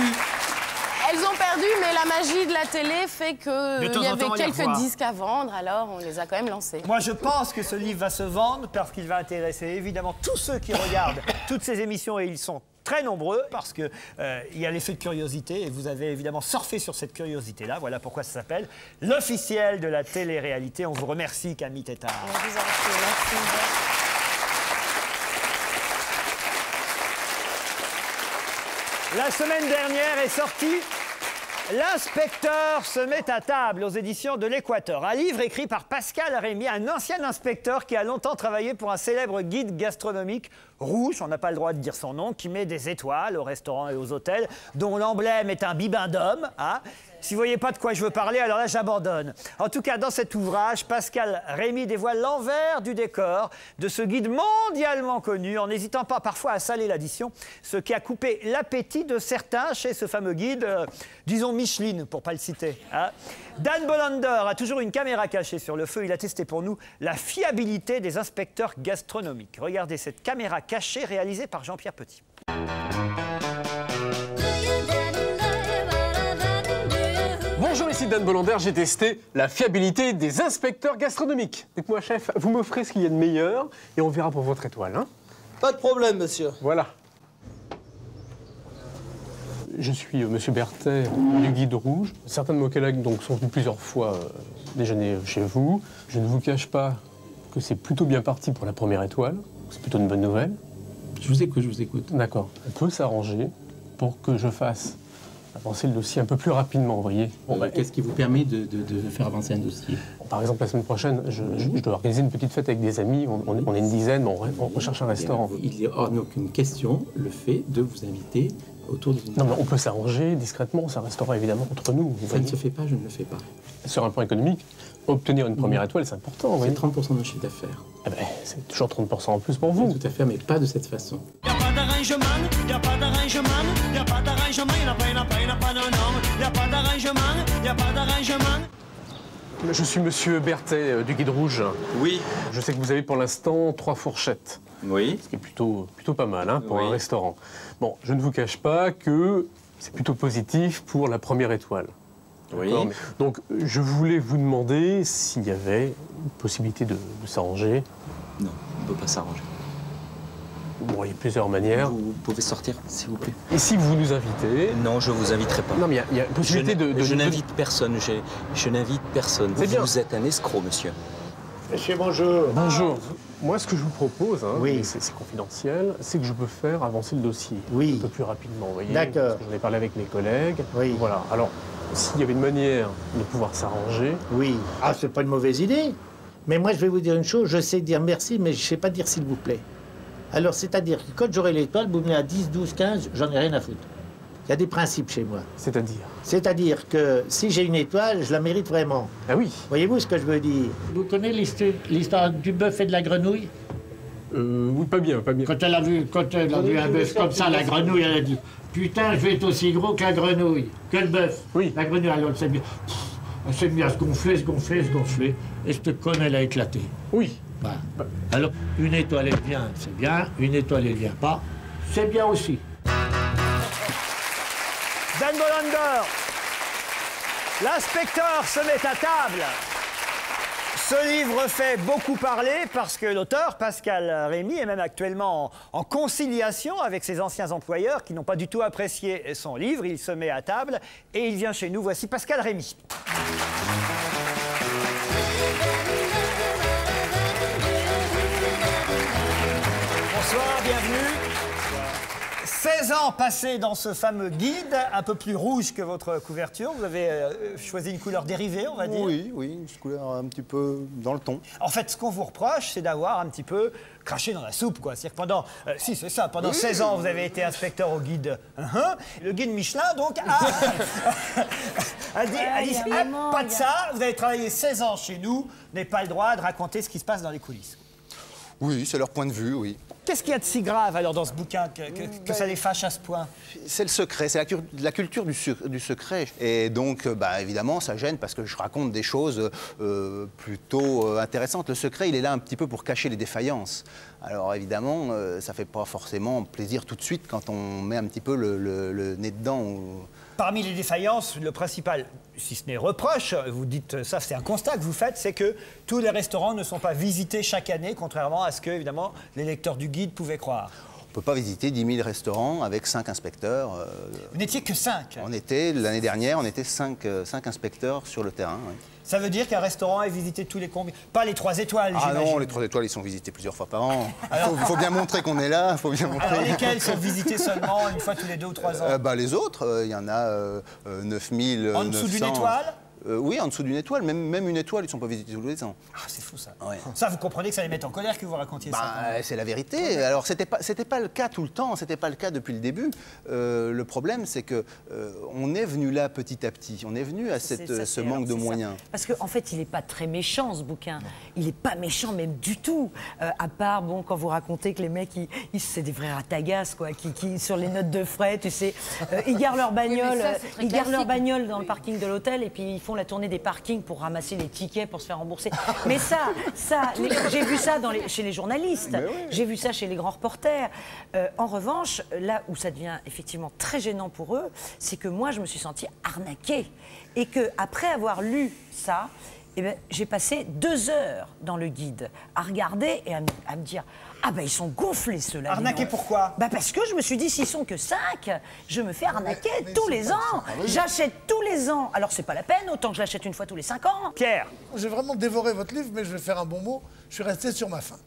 Elles ont perdu, mais la magie de la télé fait qu'il temps y avait temps, quelques disques à vendre, alors on les a quand même lancés. Moi, je pense que ce livre va se vendre parce qu'il va intéresser évidemment tous ceux qui regardent toutes ces émissions et ils sont très nombreux parce que euh, il y a l'effet de curiosité et vous avez évidemment surfé sur cette curiosité-là. Voilà pourquoi ça s'appelle l'officiel de la télé-réalité. On vous remercie, Camille Tétard. Merci. La semaine dernière est sorti L'inspecteur se met à table aux éditions de l'Équateur. Un livre écrit par Pascal Rémy, un ancien inspecteur qui a longtemps travaillé pour un célèbre guide gastronomique rouge, on n'a pas le droit de dire son nom, qui met des étoiles aux restaurants et aux hôtels, dont l'emblème est un bibendum. Hein. Si vous voyez pas de quoi je veux parler, alors là j'abandonne. En tout cas, dans cet ouvrage, Pascal Rémy dévoile l'envers du décor de ce guide mondialement connu, en n'hésitant pas parfois à saler l'addition, ce qui a coupé l'appétit de certains chez ce fameux guide, euh, disons Micheline, pour pas le citer. hein. Dan Bolander a toujours une caméra cachée sur le feu. Il a testé pour nous la fiabilité des inspecteurs gastronomiques. Regardez cette caméra cachée réalisée par Jean-Pierre Petit. Ici Dan Bolander. J'ai testé la fiabilité des inspecteurs gastronomiques. Dites-moi, chef, vous m'offrez ce qu'il y a de meilleur et on verra pour votre étoile. Hein Pas de problème, monsieur. voilà. Je suis euh, Monsieur Berthet du Guide Rouge. Certains de mes collègues donc, sont venus plusieurs fois euh, déjeuner chez vous. Je ne vous cache pas que c'est plutôt bien parti pour la première étoile. C'est plutôt une bonne nouvelle. Je vous écoute, je vous écoute. D'accord. On peut s'arranger pour que je fasse avancer le dossier un peu plus rapidement, vous voyez. Bon, bah, Qu'est-ce qui vous permet de, de- de faire avancer un dossier? Par exemple, la semaine prochaine, je, je- je dois organiser une petite fête avec des amis. On, on est- on est une dizaine, on, on recherche un restaurant. Il est hors d'aucune question le fait de vous inviter autour d'une Non, mais on peut s'arranger discrètement. Ça restera évidemment entre nous. vous Ça voyez. ne se fait pas, je ne le fais pas. Sur un plan économique, obtenir une première étoile, c'est important. C'est voyez. 30% de chiffre d'affaires. Eh ben, c'est toujours 30% en plus pour vous. Tout à fait, mais pas de cette façon. Y a pas d'arrangement, y a pas d'arrangement, y a pas d'arrangement, y en a pas, y en a pas, y en a pas, non, non. Y a pas d'arrangement, y a pas d'arrangement. Je suis Monsieur Berthet euh, du Guide Rouge. Oui. Je sais que vous avez pour l'instant trois fourchettes. Oui. Ce qui est plutôt, plutôt pas mal hein, pour Oui. un restaurant. Bon, je ne vous cache pas que c'est plutôt positif pour la première étoile. Oui. Donc, je voulais vous demander s'il y avait une possibilité de, de s'arranger. Non, on ne peut pas s'arranger. Bon, il y a plusieurs manières. Vous pouvez sortir, s'il vous plaît. Et si vous nous invitez Non, je vous inviterai pas. Non, mais il y y a, Je, possibilité de. de- je de- n'invite personne. Je, je n'invite personne. C'est Vous, bien. vous êtes un escroc, monsieur. Monsieur, bonjour. Bonjour. Moi, ce que je vous propose, hein, et c'est c'est confidentiel, c'est que je peux faire avancer le dossier un peu plus rapidement. vous voyez, D'accord. parce que J'en ai parlé avec mes collègues. Voilà. Alors, s'il y avait une manière de pouvoir s'arranger. Oui. Ah, c'est pas une mauvaise idée. Mais moi, je vais vous dire une chose. Je sais dire merci, mais je sais pas dire s'il vous plaît. Alors, c'est-à-dire que quand j'aurai l'étoile, vous venez à 10, 12, 15, j'en ai rien à foutre. Il y a des principes chez moi. C'est-à-dire C'est-à-dire que si j'ai une étoile, je la mérite vraiment. Ah oui. Voyez-vous ce que je veux dire? Vous connaissez l'histo- l'histoire du bœuf et de la grenouille? Euh, oui, pas bien, pas bien. Quand elle a vu, quand elle a vu un bœuf comme ça, la grenouille, elle a dit Putain, je vais être aussi gros que la grenouille, que le bœuf. Oui. La grenouille, alors, elle s'est mise, elle s'est mise à se gonfler, se gonfler, se gonfler. Et cette conne, elle a éclaté. Oui. Voilà. Alors, une étoile, elle vient, c'est bien. Une étoile, elle vient pas, c'est bien aussi. Dan Bolander, l'inspecteur se met à table. Ce livre fait beaucoup parler parce que l'auteur, Pascal Rémy, est même actuellement en, en conciliation avec ses anciens employeurs qui n'ont pas du tout apprécié son livre. Il se met à table et il vient chez nous. Voici Pascal Rémy. Bonsoir, bienvenue. 16 ans passés dans ce fameux guide, un peu plus rouge que votre couverture. Vous avez euh, choisi une couleur dérivée, on va dire. Oui, oui, une couleur un petit peu dans le ton. En fait, ce qu'on vous reproche, c'est d'avoir un petit peu craché dans la soupe, quoi. C'est-à-dire que pendant, euh, si c'est ça, pendant Oui. 16 ans, vous avez été inspecteur au guide. Uhum. Le guide Michelin, donc, a, a dit, a Ah, moment, pas de a- ça. Vous avez travaillé 16 ans chez nous, vous n'avez pas le droit de raconter ce qui se passe dans les coulisses. Oui, c'est leur point de vue, oui. Qu'est-ce qu'il y a de si grave alors dans ce bouquin que, que- que ça les fâche à ce point C'est le secret, c'est la, culture du, sec- du secret. Et donc, euh, bah, évidemment, ça gêne parce que je raconte des choses euh, plutôt euh, intéressantes. Le secret, il est là un petit peu pour cacher les défaillances. Alors, évidemment, euh, ça fait pas forcément plaisir tout de suite quand on met un petit peu le, le- le nez dedans. ou- Parmi les défaillances, le principal, si ce n'est reproche, vous dites ça, c'est un constat que vous faites, c'est que tous les restaurants ne sont pas visités chaque année, contrairement à ce que, évidemment, les lecteurs du guide pouvaient croire. On ne peut pas visiter 10 000 restaurants avec 5 inspecteurs. euh, Vous n'étiez que 5. on était, l'année dernière, on était 5, inspecteurs sur le terrain. oui. Ça veut dire qu'un restaurant est visité tous les combien? Pas les 3 étoiles, Ah non, les trois étoiles, ils sont visités plusieurs fois par an. Il faut, faut bien montrer qu'on est là. Faut bien montrer. Alors lesquels sont visités seulement une fois tous les 2 ou 3 ans? Euh, bah, Les autres, euh, il y en a euh, euh, 9000. En dessous d'une 900. étoile? Euh, Oui, en dessous d'une étoile. Même, même une étoile, ils ne sont pas visités tous les ans. Ah, c'est fou ça. Ouais. Ça, vous comprenez que ça les met en colère que vous racontiez ça. Bah, c'est la vérité. Alors, c'était pas, c'était pas le cas tout le temps, c'était pas le cas depuis le début. Euh, le problème, c'est que euh, on est venu là petit à petit. On est venu à cette, ça, ce manque alors, de ça. moyens. Parce qu'en fait, il n'est pas très méchant, ce bouquin. Il n'est pas méchant, même du tout. Euh, à part, bon, quand vous racontez que les mecs, ils, ils- c'est des vrais ratagasses, quoi, qui, qui, sur les notes de frais, tu sais, euh, ils garent leur bagnole, ça, ils garent leur bagnole dans le parking de l'hôtel et puis ils font la tournée des parkings pour ramasser les tickets pour se faire rembourser. Mais ça, ça, j'ai vu ça dans les- chez les journalistes, j'ai vu ça chez les grands reporters. Euh, en revanche, là où ça devient effectivement très gênant pour eux, c'est que moi, je me suis sentie arnaquée et que après avoir lu ça, eh ben, j'ai passé deux heures dans le guide à regarder et à, me- à me dire ah ben ils sont gonflés ceux-là. Arnaqués pourquoi? Bah Parce que je me suis dit s'ils sont que cinq, je me fais arnaquer tous les ans. J'achète tous les ans. Alors c'est pas la peine, autant que je l'achète une fois tous les cinq ans. Pierre J'ai vraiment dévoré votre livre, mais je vais faire un bon mot. Je suis resté sur ma faim.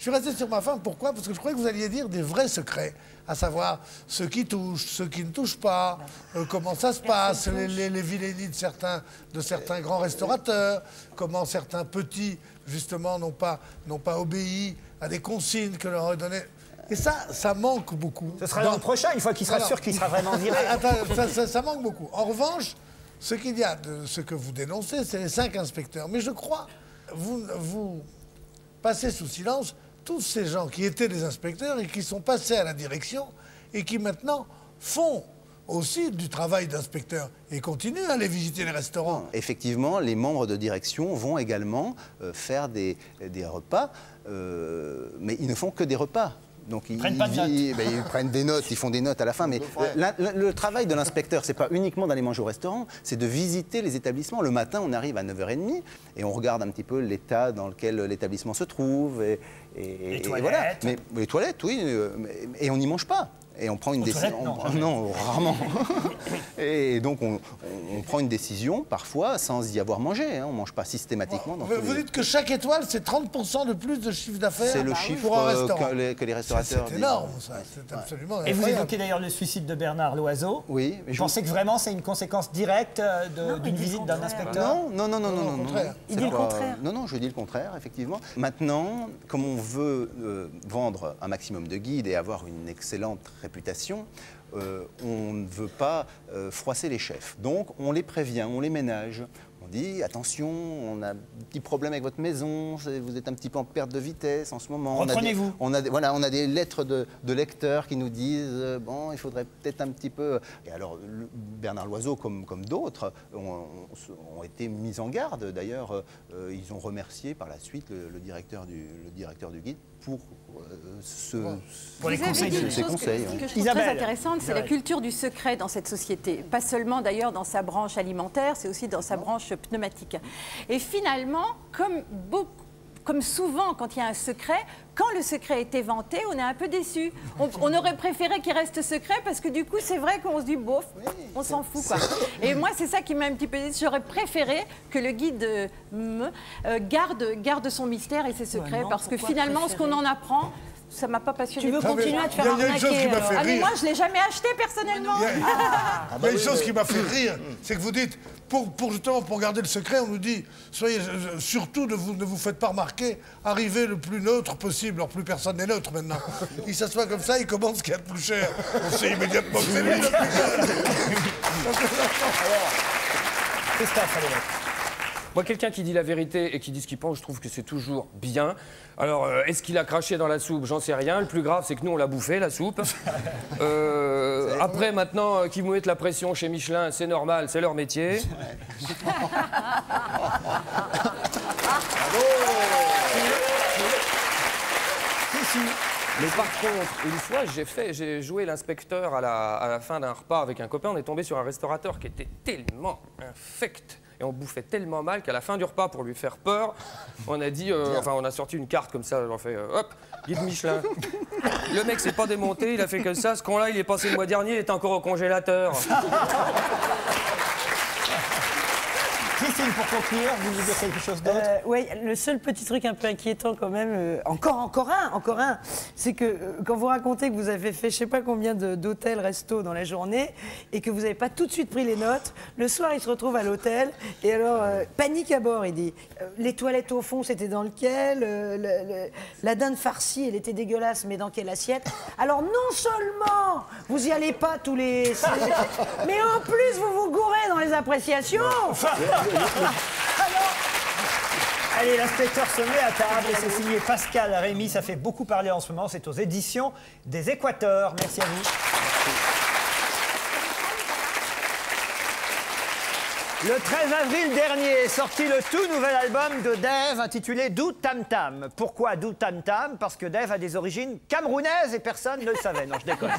Je suis resté sur ma faim, pourquoi? Parce que je croyais que vous alliez dire des vrais secrets, à savoir ceux qui touchent, ceux qui ne touchent pas, euh, comment ça se passe, les, les, les vilainies de certains, de certains grands restaurateurs, comment certains petits, justement, n'ont pas, n'ont pas obéi à des consignes que leur a données. Et ça, ça manque beaucoup. Ce sera l'an prochain, une fois qu'il sera sûr qu'il sera vraiment viré. Attends, ça, ça- ça manque beaucoup. En revanche, ce qu'il y a de ce que vous dénoncez, c'est les cinq inspecteurs. Mais je crois, vous, vous passez sous silence tous ces gens qui étaient des inspecteurs et qui sont passés à la direction et qui maintenant font aussi du travail d'inspecteur et continuent à aller visiter les restaurants. Effectivement, les membres de direction vont également euh, faire des, repas, euh, mais ils ne font que des repas. Donc ils, prennent pas de ils- ben, ils prennent des notes, ils font des notes à la fin. Mais la- la- le travail de l'inspecteur, c'est pas uniquement d'aller manger au restaurant, c'est de visiter les établissements. Le matin, on arrive à 9h30 et on regarde un petit peu l'état dans lequel l'établlement se trouve. Et, et- Les et toilettes. voilà. Mais les toilettes, oui. euh, mais- et on n'y mange pas. Et on prend une décision. non, on- jamais. non, rarement. et donc on, on- on prend une décision parfois sans y avoir mangé. hein. On ne mange pas systématiquement. dans Vous, tous vous les- dites que chaque étoile, c'est 30% de plus de chiffre d'affaires C'est le Bah oui. chiffre pour un restaurant. que les, que les restaurateurs. C'est disent. énorme, ça. C'est absolument Et vous évoquez d'ailleurs le suicide de Bernard Loiseau. Oui. mais Vous je- pensez que vraiment c'est une conséquence directe euh, d'une visite d'un inspecteur Non, non, non, non, non, non. Il dit le contraire. Non, non, je dis le contraire, effectivement. Maintenant, comme on veut euh, vendre un maximum de guides et avoir une excellente réputation, euh, on ne veut pas euh, froisser les chefs. Donc, on les prévient, on les ménage. On dit attention, on a un petit problème avec votre maison, vous êtes un petit peu en perte de vitesse en ce moment. On a des- Reprenez-vous. On a, des- voilà, on a des lettres de, de lecteurs qui nous disent euh, bon, il faudrait peut-être un petit peu. Et alors, le- Bernard Loiseau, comme, comme d'autres, ont, été mis en garde. D'ailleurs, ils ont remercié par la suite le, le directeur, du, le directeur du guide pour euh, Vous avez dit une ces que- conseils. que, oui. je trouve très intéressante, c'est la culture du secret dans cette société. Pas seulement d'ailleurs dans sa branche alimentaire, c'est aussi dans sa branche pneumatique. Et finalement, comme beaucoup comme souvent, quand il y a un secret, quand le secret est éventé, on est un peu déçu. On, on aurait préféré qu'il reste secret parce que du coup, c'est vrai qu'on se dit, bof, on s'en fout. Quoi. Et moi, c'est ça qui m'a un petit peu déçu. J'aurais préféré que le guide euh, euh, garde, garde son mystère et ses secrets non, parce que finalement, ce qu'on en apprend, ça m'a pas passionné. Tu veux continuer à te faire Il y a une chose qui m'a fait Ah, mais rire. moi, je l'ai jamais acheté personnellement. Il y a, il y a une chose qui m'a fait rire, c'est que vous dites, pour, pour justement pour garder le secret, on nous dit, soyez surtout ne vous, ne vous faites pas remarquer, arrivez le plus neutre possible. Alors plus personne n'est neutre maintenant. Il s'assoit comme ça, il commande ce qu'il y a de plus cher. On sait immédiatement que c'est lui le plus Christophe, allez. Moi, quelqu'un qui dit la vérité et qui dit ce qu'il pense, je trouve que c'est toujours bien. Alors, euh, est-ce qu'il a craché dans la soupe? J'en sais rien. Le plus grave, c'est que nous, on l'a bouffé, la soupe. Euh, après, maintenant, euh, qu'ils vous mettent la pression chez Michelin, c'est normal, c'est leur métier. Mais par contre, une fois, j'ai fait, j'ai joué l'inspecteur à la, à la fin d'un repas avec un copain. On est tombé sur un restaurateur qui était tellement infect et on bouffait tellement mal qu'à la fin du repas, pour lui faire peur, on a dit, euh, enfin, on a sorti une carte comme ça. J'en fais, euh, hop, guide Michelin. Le mec s'est pas démonté, il a fait que ça. Ce con-là, il est passé le mois dernier, il est encore au congélateur. Christine, pour conclure, vous voulez dire quelque chose d'autre oui, le seul petit truc un peu inquiétant quand même, euh, encore, encore un, encore un, c'est que euh, quand vous racontez que vous avez fait je sais pas combien d'hôtels, restos dans la journée et que vous n'avez pas tout de suite pris les notes, le soir il se retrouve à l'hôtel et alors euh, panique à bord, il dit euh, les toilettes au fond c'était dans lequel, Euh, le- le- la dinde farcie elle était dégueulasse mais dans quelle assiette? Alors non seulement vous y allez pas tous les, mais en plus vous vous gourrez dans les appréciations. Allez, l'inspecteur se met à table et c'est signé Pascal Rémy. Ça fait beaucoup parler en ce moment. C'est aux éditions des Équateurs. Merci à vous. Le 13 avril dernier est sorti le tout nouvel album de Dave intitulé Dou Tam Tam. Pourquoi Dou Tam Tam? Parce que Dave a des origines camerounaises et personne ne le savait. Non, je déconne.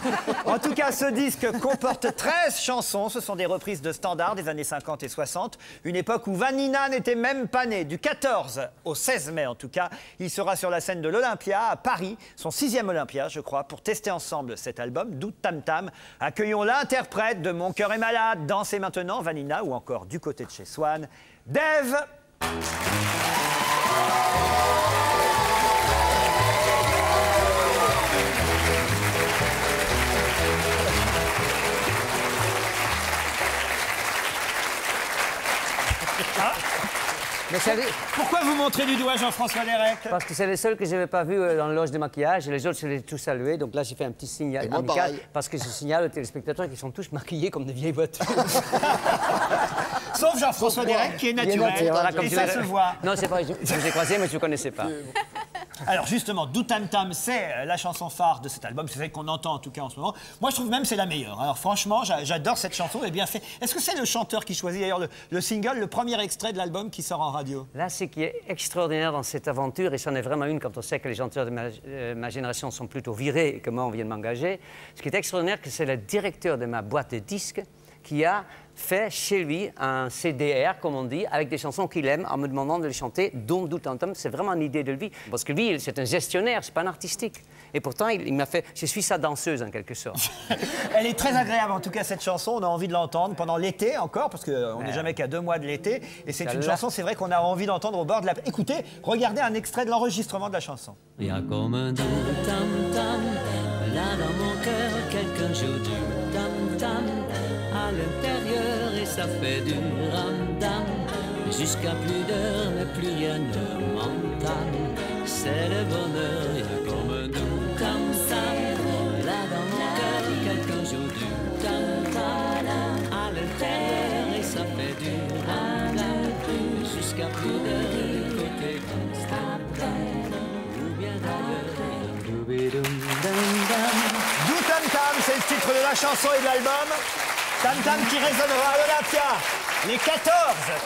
En tout cas, ce disque comporte 13 chansons. Ce sont des reprises de standards des années 50 et 60. Une époque où Vanina n'était même pas né. Du 14 au 16 mai, en tout cas, il sera sur la scène de l'Olympia à Paris, son sixième Olympia, je crois, pour tester ensemble cet album, Dou Tam Tam. Accueillons l'interprète de Mon cœur est malade, Dansez maintenant, Vanina, ou encore du côté de chez Swan, Dave. Mais savez, Pourquoi vous montrez du doigt Jean-François Derek parce que c'est le seul que je n'avais pas vu euh, dans le loge de maquillage et les autres, je les ai tous salués. Donc là, j'ai fait un petit signal Et moi, amical pareil. parce que je signale aux téléspectateurs qu'ils sont tous maquillés comme des vieilles voitures. Sauf Jean-François Derek qui est naturel. naturel, voilà, comme et tu ça se voit. Non, c'est pas. Je, je vous ai croisé, mais je ne vous connaissais pas. Alors justement, Dou Tam Tam, c'est euh, la chanson phare de cet album, c'est celle qu'on entend en tout cas en ce moment. Moi je trouve même c'est la meilleure. Alors franchement, j'a- j'adore cette chanson, elle est bien faite. Est-ce que c'est le chanteur qui choisit d'ailleurs le, le single, le premier extrait de l'album qui sort en radio? Là, ce qui est extraordinaire dans cette aventure, et c'en est vraiment une quand on sait que les chanteurs de ma, euh, ma génération sont plutôt virés et que moi, on vient de m'engager, ce qui est extraordinaire, que c'est le directeur de ma boîte de disques qui a fait chez lui un CDR, comme on dit, avec des chansons qu'il aime, en me demandant de les chanter, dont Dou Tam Tam. C'est vraiment une idée de lui. Parce que lui, c'est un gestionnaire, c'est pas un artistique. Et pourtant, il, il m'a fait. Je suis sa danseuse, en quelque sorte. Elle est très agréable en tout cas cette chanson, on a envie de l'entendre pendant l'été encore, parce qu'on n'est jamais qu'à deux mois de l'été. Et c'est une chanson, c'est vrai qu'on a envie d'entendre au bord de la... Écoutez, regardez un extrait de l'enregistrement de la chanson. Il y a comme un doux tam-tam, là dans mon cœur, quelqu'un joue du tam-tam à l'intérieur ça fait du ram-dam. Jusqu'à plus d'heure, mais plus rien ne m'entame. C'est le bonheur, il y a comme un doux tam-tam, là dans mon cœur, quelqu'un joue du tam-tam à l'intérieur et ça fait du ram-dam. Jusqu'à plus d'heure, côté Amsterdam ou bien d'ailleurs. Doubidou-dam-dam. Dou Tam Tam, c'est le titre de la chanson et de l'album. Tam Tam qui résonnera à l'Olympia les 14,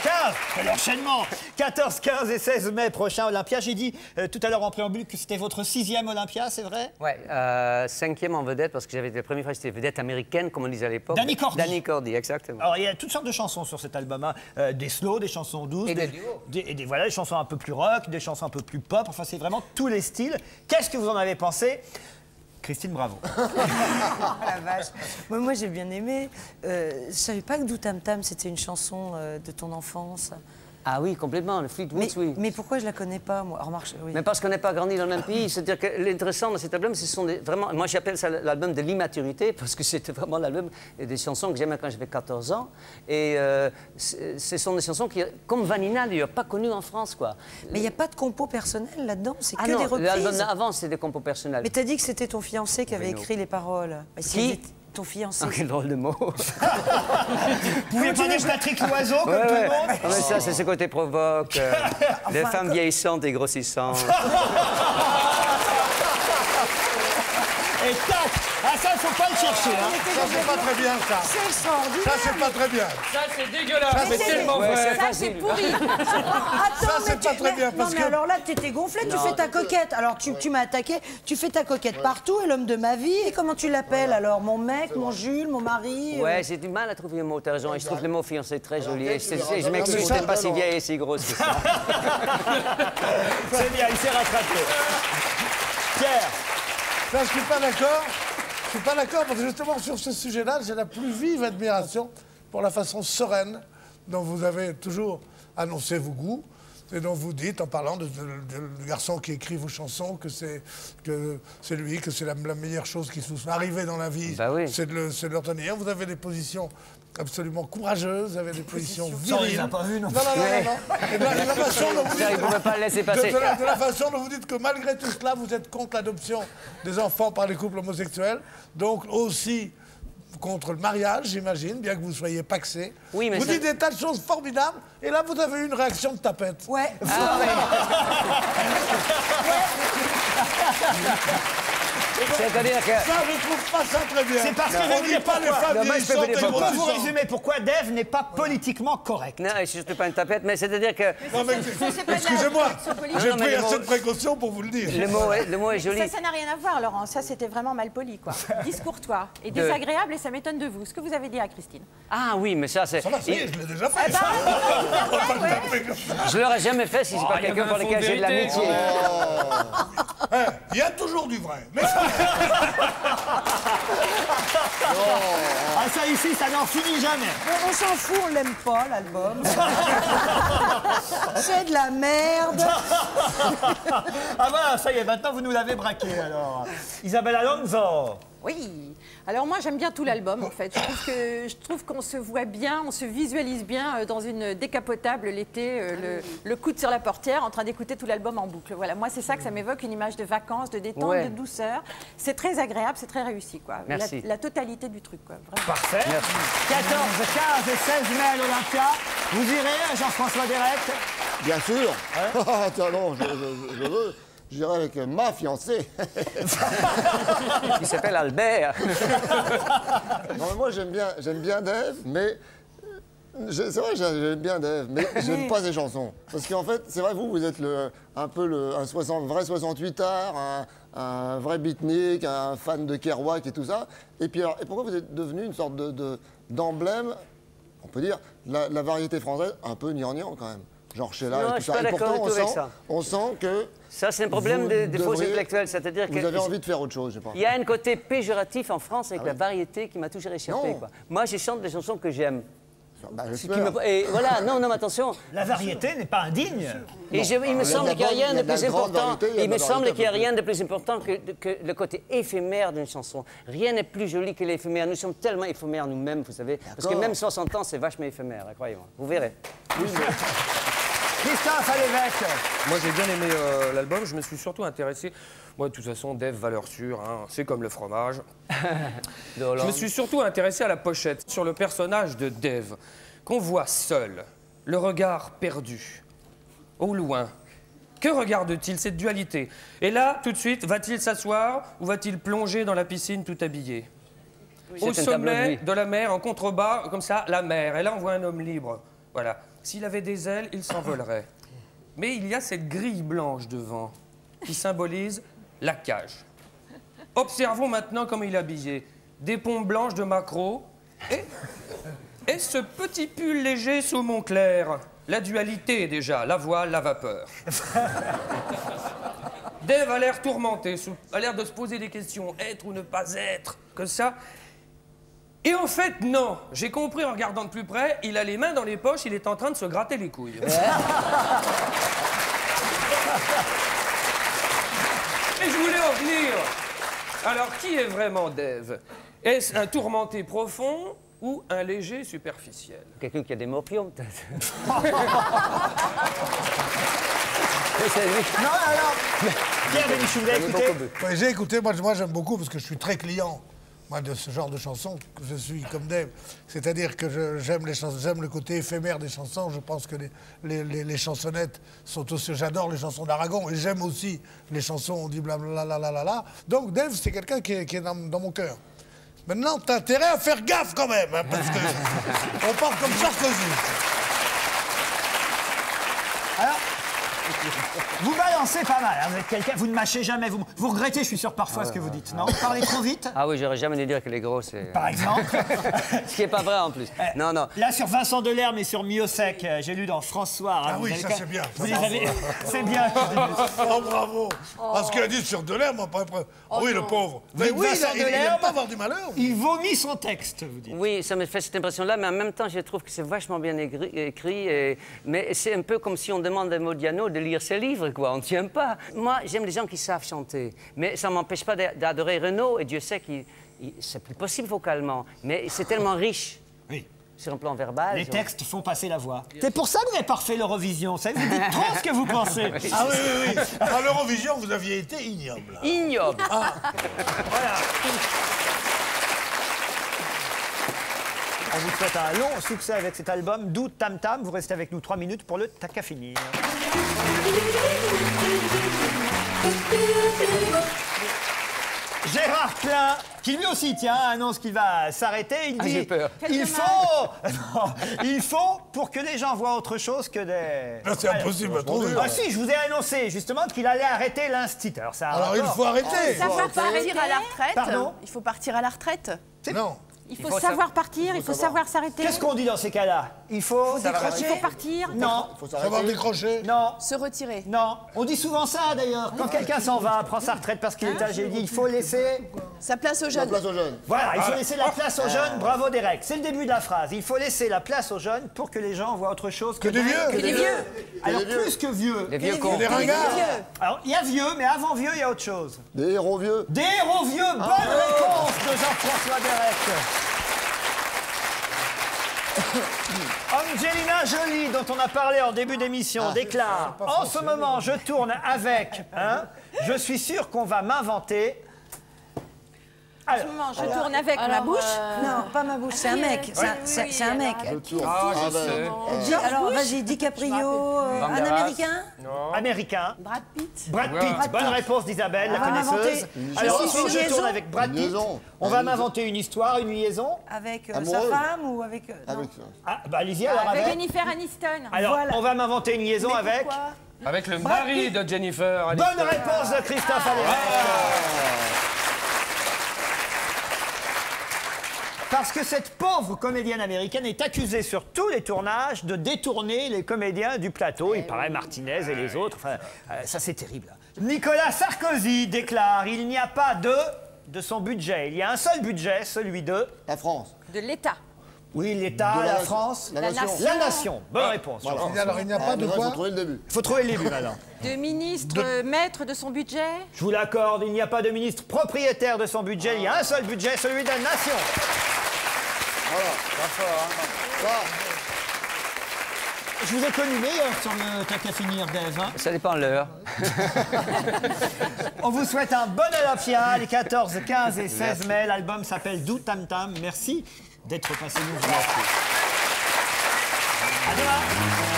15, quel enchaînement 14, 15 et 16 mai prochain Olympia. J'ai dit euh, tout à l'heure en préambule que c'était votre sixième Olympia, c'est vrai? Ouais, euh, cinquième en vedette, parce que j'avais la première fois, c'était vedette américaine, comme on disait à l'époque. Danny Cordy. Danny Cordy, exactement. Alors, il y a toutes sortes de chansons sur cet album. hein. Euh, des slow, des chansons douces. Et des, des duos. des- et des- voilà, des chansons un peu plus rock, des chansons un peu plus pop. Enfin, c'est vraiment tous les styles. Qu'est-ce que vous en avez pensé? Christine, bravo. Oh la vache. Moi, j'ai bien aimé. Euh, je savais pas que Dou Tam Tam, c'était une chanson euh, de ton enfance. Ah oui, complètement, le Fleetwood, Mais, oui. mais pourquoi je la connais pas, moi Remarque, oui. Mais parce qu'on n'est pas grandi dans le même pays. C'est-à-dire que l'intéressant dans cet album, ce sont des, vraiment. Moi, j'appelle ça l'album de l'immaturité, parce que c'était vraiment l'album des chansons que j'aimais quand j'avais 14 ans. Et euh, c'est- ce sont des chansons qui, comme Vanina, d'ailleurs, pas connues en France, quoi. Mais il n'y a pas de compo personnel là-dedans, c'est Ah que non, des l'album reprises. d'avant, c'était des compos personnels. Mais t'as dit que c'était ton fiancé qui avait écrit les paroles. Mais si Qui Ton fiancé. Ah, quel drôle de mot. Vous pouvez pas dire Patrick Loiseau, comme Ouais, tout ouais. le monde Ah, mais ça, c'est ce côté provoque. euh, des Enfin, femmes vieillissantes et grossissantes. Et tac Ah, ça, il faut pas le chercher. hein. Ça, c'est pas très bien, ça. C'est extraordinaire. Ça, c'est pas très bien. Ça, c'est dégueulasse. Ça, mais c'est- tellement Ouais, vrai. c'est Ça, c'est pourri. Attends, Ça, c'est mais pas tu- très mais- bien, Non, parce mais que- alors là, t'étais gonflé, tu Non. fais ta coquette. Alors, tu, tu m'as attaqué, tu fais ta coquette partout, et l'homme de ma vie. Et comment tu l'appelles alors? Mon mec, mon Jules, mon mari euh, Ouais, j'ai du mal à trouver un mot, t'as raison. Et je trouve le mot fiancé très joli. Je, m'excuse, j'étais pas si vieille et si grosse que ça. C'est bien, il s'est rattrapé. Pierre Ça, je suis pas d'accord. Je suis pas d'accord parce que justement sur ce sujet-là, j'ai la plus vive admiration pour la façon sereine dont vous avez toujours annoncé vos goûts et dont vous dites en parlant de, de- de- du garçon qui écrit vos chansons que c'est que c'est lui, que c'est la, la meilleure chose qui vous soit arrivée dans la vie, Bah oui. c'est de, le- de le retenir. Vous avez des positions absolument courageuses, vous avez des positions viriles. a pas vues, non non, non, non, non, non. Et de la, de la façon dont vous il dites- pouvait pas le laisser de- passer. de la- de la façon dont vous dites que malgré tout cela, vous êtes contre l'adoption des enfants par les couples homosexuels, donc aussi contre le mariage, j'imagine, bien que vous soyez paxé. Oui, mais vous ça- dites des tas de choses formidables, et là, vous avez eu une réaction de tapette. Ouais. Ah, C'est-à-dire que. Ça, je trouve pas ça très bien. C'est parce que je dire pas les femmes moi, je peux vous vieillissantes résumer pourquoi Dave n'est pas politiquement correct. Non, et surtout pas une tapette, mais c'est-à-dire que. C'est Excusez-moi, j'ai pris assez de précautions pour vous le dire. Le mot est, le mot est joli. Ça, ça n'a rien à voir, Laurent. Ça, c'était vraiment mal poli, quoi. Discourtois et désagréable, et ça m'étonne de vous. Ce que vous avez dit à Christine. Ah oui, mais ça, c'est. Ça ça je l'ai déjà fait. Le taper. Je l'aurais jamais fait si c'est pas y quelqu'un pour lequel j'ai de l'amitié. Eh, Il y a toujours du vrai. Mais Ah, ça ici, ça n'en finit jamais. On, s'en fout, on l'aime pas, l'album. c'est de la merde. Ah voilà, ça y est, maintenant vous nous l'avez braqué alors. Isabelle Alonso. Oui. Alors moi j'aime bien tout l'album en fait. Je trouve que je trouve qu'on se voit bien, on se visualise bien euh, dans une décapotable l'été, euh, le, le coude sur la portière, en train d'écouter tout l'album en boucle. Voilà, moi c'est ça que ça m'évoque, une image de vacances, de détente, Ouais. de douceur. C'est très agréable, c'est très réussi quoi. La- Merci. La, totalité du truc quoi. Vraiment. Parfait. 14, 15 et 16 mai à l'Olympia. Vous irez, Jean-François Derek Bien sûr. Ah, tiens, non, je, je- je veux. J'irai avec ma fiancée. Il s'appelle Albert. Non, mais moi, j'aime bien, j'aime bien Dave, mais. euh, je- C'est vrai, j'ai- j'aime bien Dave, mais j'aime pas ses chansons. Parce qu'en fait, c'est vrai, vous, vous êtes le, un peu le, un 60, vrai 68 art, un, un vrai beatnik, un fan de Kerouac et tout ça. Et puis, alors, et pourquoi vous êtes devenu une sorte de, de- d'emblème, on peut dire, de la, de la variété française, un peu gnangnan quand même? Genre Sheila Non, et je tout suis ça. pas Et pourtant, on sent, ça. on sent que Ça, c'est un problème des, des faux intellectuels. C'est-à-dire que vous avez envie de faire autre chose, je sais pas. il y a un côté péjoratif en France Ah avec la variété qui m'a toujours échappé. Quoi. Moi, je chante des chansons que j'aime. Bah, qui me- Et voilà, non, non, mais attention. La variété n'est pas indigne. Et je- il me semble qu'il n'y a rien de plus important. il me semble qu'il n'y a rien de plus important que, le côté éphémère d'une chanson. Rien n'est plus joli que l'éphémère. Nous sommes tellement éphémères nous-mêmes, vous savez. Parce que même 60 ans, c'est vachement éphémère, hein, croyez-moi. Vous verrez. Christophe à l'évêque. Moi, j'ai bien aimé euh, l'album. Je me suis surtout intéressé. Moi, de toute façon, Dev, valeur sûre, hein, c'est comme le fromage. Je me suis surtout intéressé à la pochette, sur le personnage de Dev, qu'on voit seul, le regard perdu, au loin. Que regarde-t-il, cette dualité? Et là, tout de suite, va-t-il s'asseoir ou va-t-il plonger dans la piscine tout habillé? Au de sommet de la mer, en contrebas, comme ça, la mer. Et là, on voit un homme libre. Voilà. S'il avait des ailes, il s'envolerait. Mais il y a cette grille blanche devant, qui symbolise la cage. Observons maintenant comment il est habillé. Des pompes blanches de maquereau et, et ce petit pull léger sous Montclair. La dualité déjà, la voile, la vapeur. Dave a l'air tourmenté, a l'air de se poser des questions, être ou ne pas être, que ça. Et en fait, non. J'ai compris en regardant de plus près, il a les mains dans les poches, il est en train de se gratter les couilles. Et je voulais en venir. Alors, qui est vraiment Dave? Est-ce un tourmenté profond ou un léger superficiel? Quelqu'un qui a des morpions, peut-être. Non, alors, Pierre Bénichou, vous avez écouté J'ai écouté, moi, moi j'aime beaucoup parce que je suis très client moi, de ce genre de chansons. Je suis comme Dave. C'est-à-dire que j'aime les chansons, j'aime le côté éphémère des chansons. Je pense que les, les, les- les chansonnettes sont aussi. J'adore les chansons d'Aragon et j'aime aussi les chansons on dit blablabla. Donc Dave, c'est quelqu'un qui est, qui est dans, dans mon cœur. Maintenant, t'as intérêt à faire gaffe quand même, hein, parce que on part comme Sarkozy. Alors, vous balancez pas mal. hein, Vous êtes quelqu'un, vous ne mâchez jamais. Vous, vous regrettez, je suis sûr, parfois ce que vous dites. Non, vous parlez trop vite. Ah oui, j'aurais jamais dû dire que les gros, c'est. Par exemple. Ce qui n'est pas vrai en plus. Non, non. Là, sur Vincent Delerme et sur Miosec, euh, j'ai lu dans François. Ah oui, ça, c'est bien. Vous les avez. C'est bien. Oh bravo Parce qu'il a dit sur Delerme, après, après. Ah oui, le pauvre. Mais oui, il, Vincent a- il- il aime Delerme, pas avoir du malheur. Il vomit son texte, vous dites. Oui, ça me fait cette impression-là, mais en même temps, je trouve que c'est vachement bien écrit. écrit, et- Mais c'est un peu comme si on demande à Modiano de lire ses livres, quoi. On ne tient pas. Moi, j'aime les gens qui savent chanter. Mais ça ne m'empêche pas d'a- d'adorer Renaud, et Dieu sait que c'est plus possible vocalement. Mais c'est tellement riche. Oui. Sur un plan verbal. Les textes font passer la voix. C'est pour ça que vous n'avez pas refait l'Eurovision. Ça, vous dites trop ce que vous pensez. Ah oui, oui, oui. À l'Eurovision, vous aviez été ignoble. Ignoble. On vous souhaite un long succès avec cet album, D'où Tam Tam. Vous restez avec nous trois minutes pour le tac à finir. Gérard Klein, qui lui aussi, tiens, annonce qu'il va s'arrêter. Il Ah, dit peur. il faut, Non, il faut pour que les gens voient autre chose que des. Là, c'est impossible à trouver. Ah si, je vous ai annoncé justement qu'il allait arrêter l'instit. Alors, il faut arrêter. Ça va partir à la retraite. Pardon Il faut partir à la retraite. Non. Il faut, savoir partir, il faut savoir s'arrêter. Qu'est-ce qu'on dit dans ces cas-là? Il faut. Il faut partir. Non. Savoir décrocher. Non. Se retirer. Non. On dit souvent ça d'ailleurs. Quand quelqu'un s'en va, prend sa retraite parce qu'il est âgé, il dit il faut laisser. Sa place aux jeunes. place aux jeunes. Voilà, il faut laisser la place aux jeunes. Bravo Derek. C'est le début de la phrase. Il faut laisser la place aux jeunes pour que les gens voient autre chose que, Que des vieux. que Que des vieux. Alors plus que vieux. Cons. Des ringards. vieux. Alors il y a vieux, mais avant vieux, il y a autre chose. Des héros vieux. Des héros vieux. Bonne réponse de Jean-François Derek. Angelina Jolie, dont on a parlé en début d'émission, déclare En ce moment, je tourne avec. hein, je suis sûr qu'on va m'inventer. En ce Alors, moment, je tourne avec ma bouche. euh, Non, pas ma bouche, c'est un mec. C'est un- oui, c'est oui, c'est un mec. Je tourne. Ah, je Ah, ben, sais. Dis- alors, vas-y, DiCaprio, euh, un américain américain. Brad Pitt. Brad Ouais. Pitt, bonne réponse d'Isabelle, la connaisseuse. Alors, ensuite, je tourne avec Brad Pitt. liaison. On va m'inventer une histoire, une liaison. avec euh, sa femme ou avec. euh, non. Avec Ah, bah allez-y alors Avec avec. Jennifer Aniston. Alors, on va m'inventer une liaison avec. Avec le mari de Jennifer. Aniston. Bonne réponse de Christophe Alévèque. Parce que cette pauvre comédienne américaine est accusée sur tous les tournages de détourner les comédiens du plateau. Il paraît Martinez et les autres. Enfin, euh, ça c'est terrible. Nicolas Sarkozy déclare il n'y a pas de de son budget. Il y a un seul budget, celui de La France. De l'État. Oui, l'État, De la, la- France, la nation. La nation. Bonne réponse. Voilà. Jean-François. Alors, il n'y a pas Ah, de quoi faut trouver le début. Il faut trouver le début maintenant. De ministre maître de son budget? Je vous l'accorde, il n'y a pas de ministre propriétaire de son budget. Il y a un seul budget, celui de la nation. Voilà. Je vous ai connu meilleur sur le T'as qu'à finir, Dave. hein. Ça dépend de l'heure. On vous souhaite un bon Olympia, les 14, 15 et 16 mai. L'album s'appelle Dou Tam Tam. Merci d'être passé nous voir. À demain.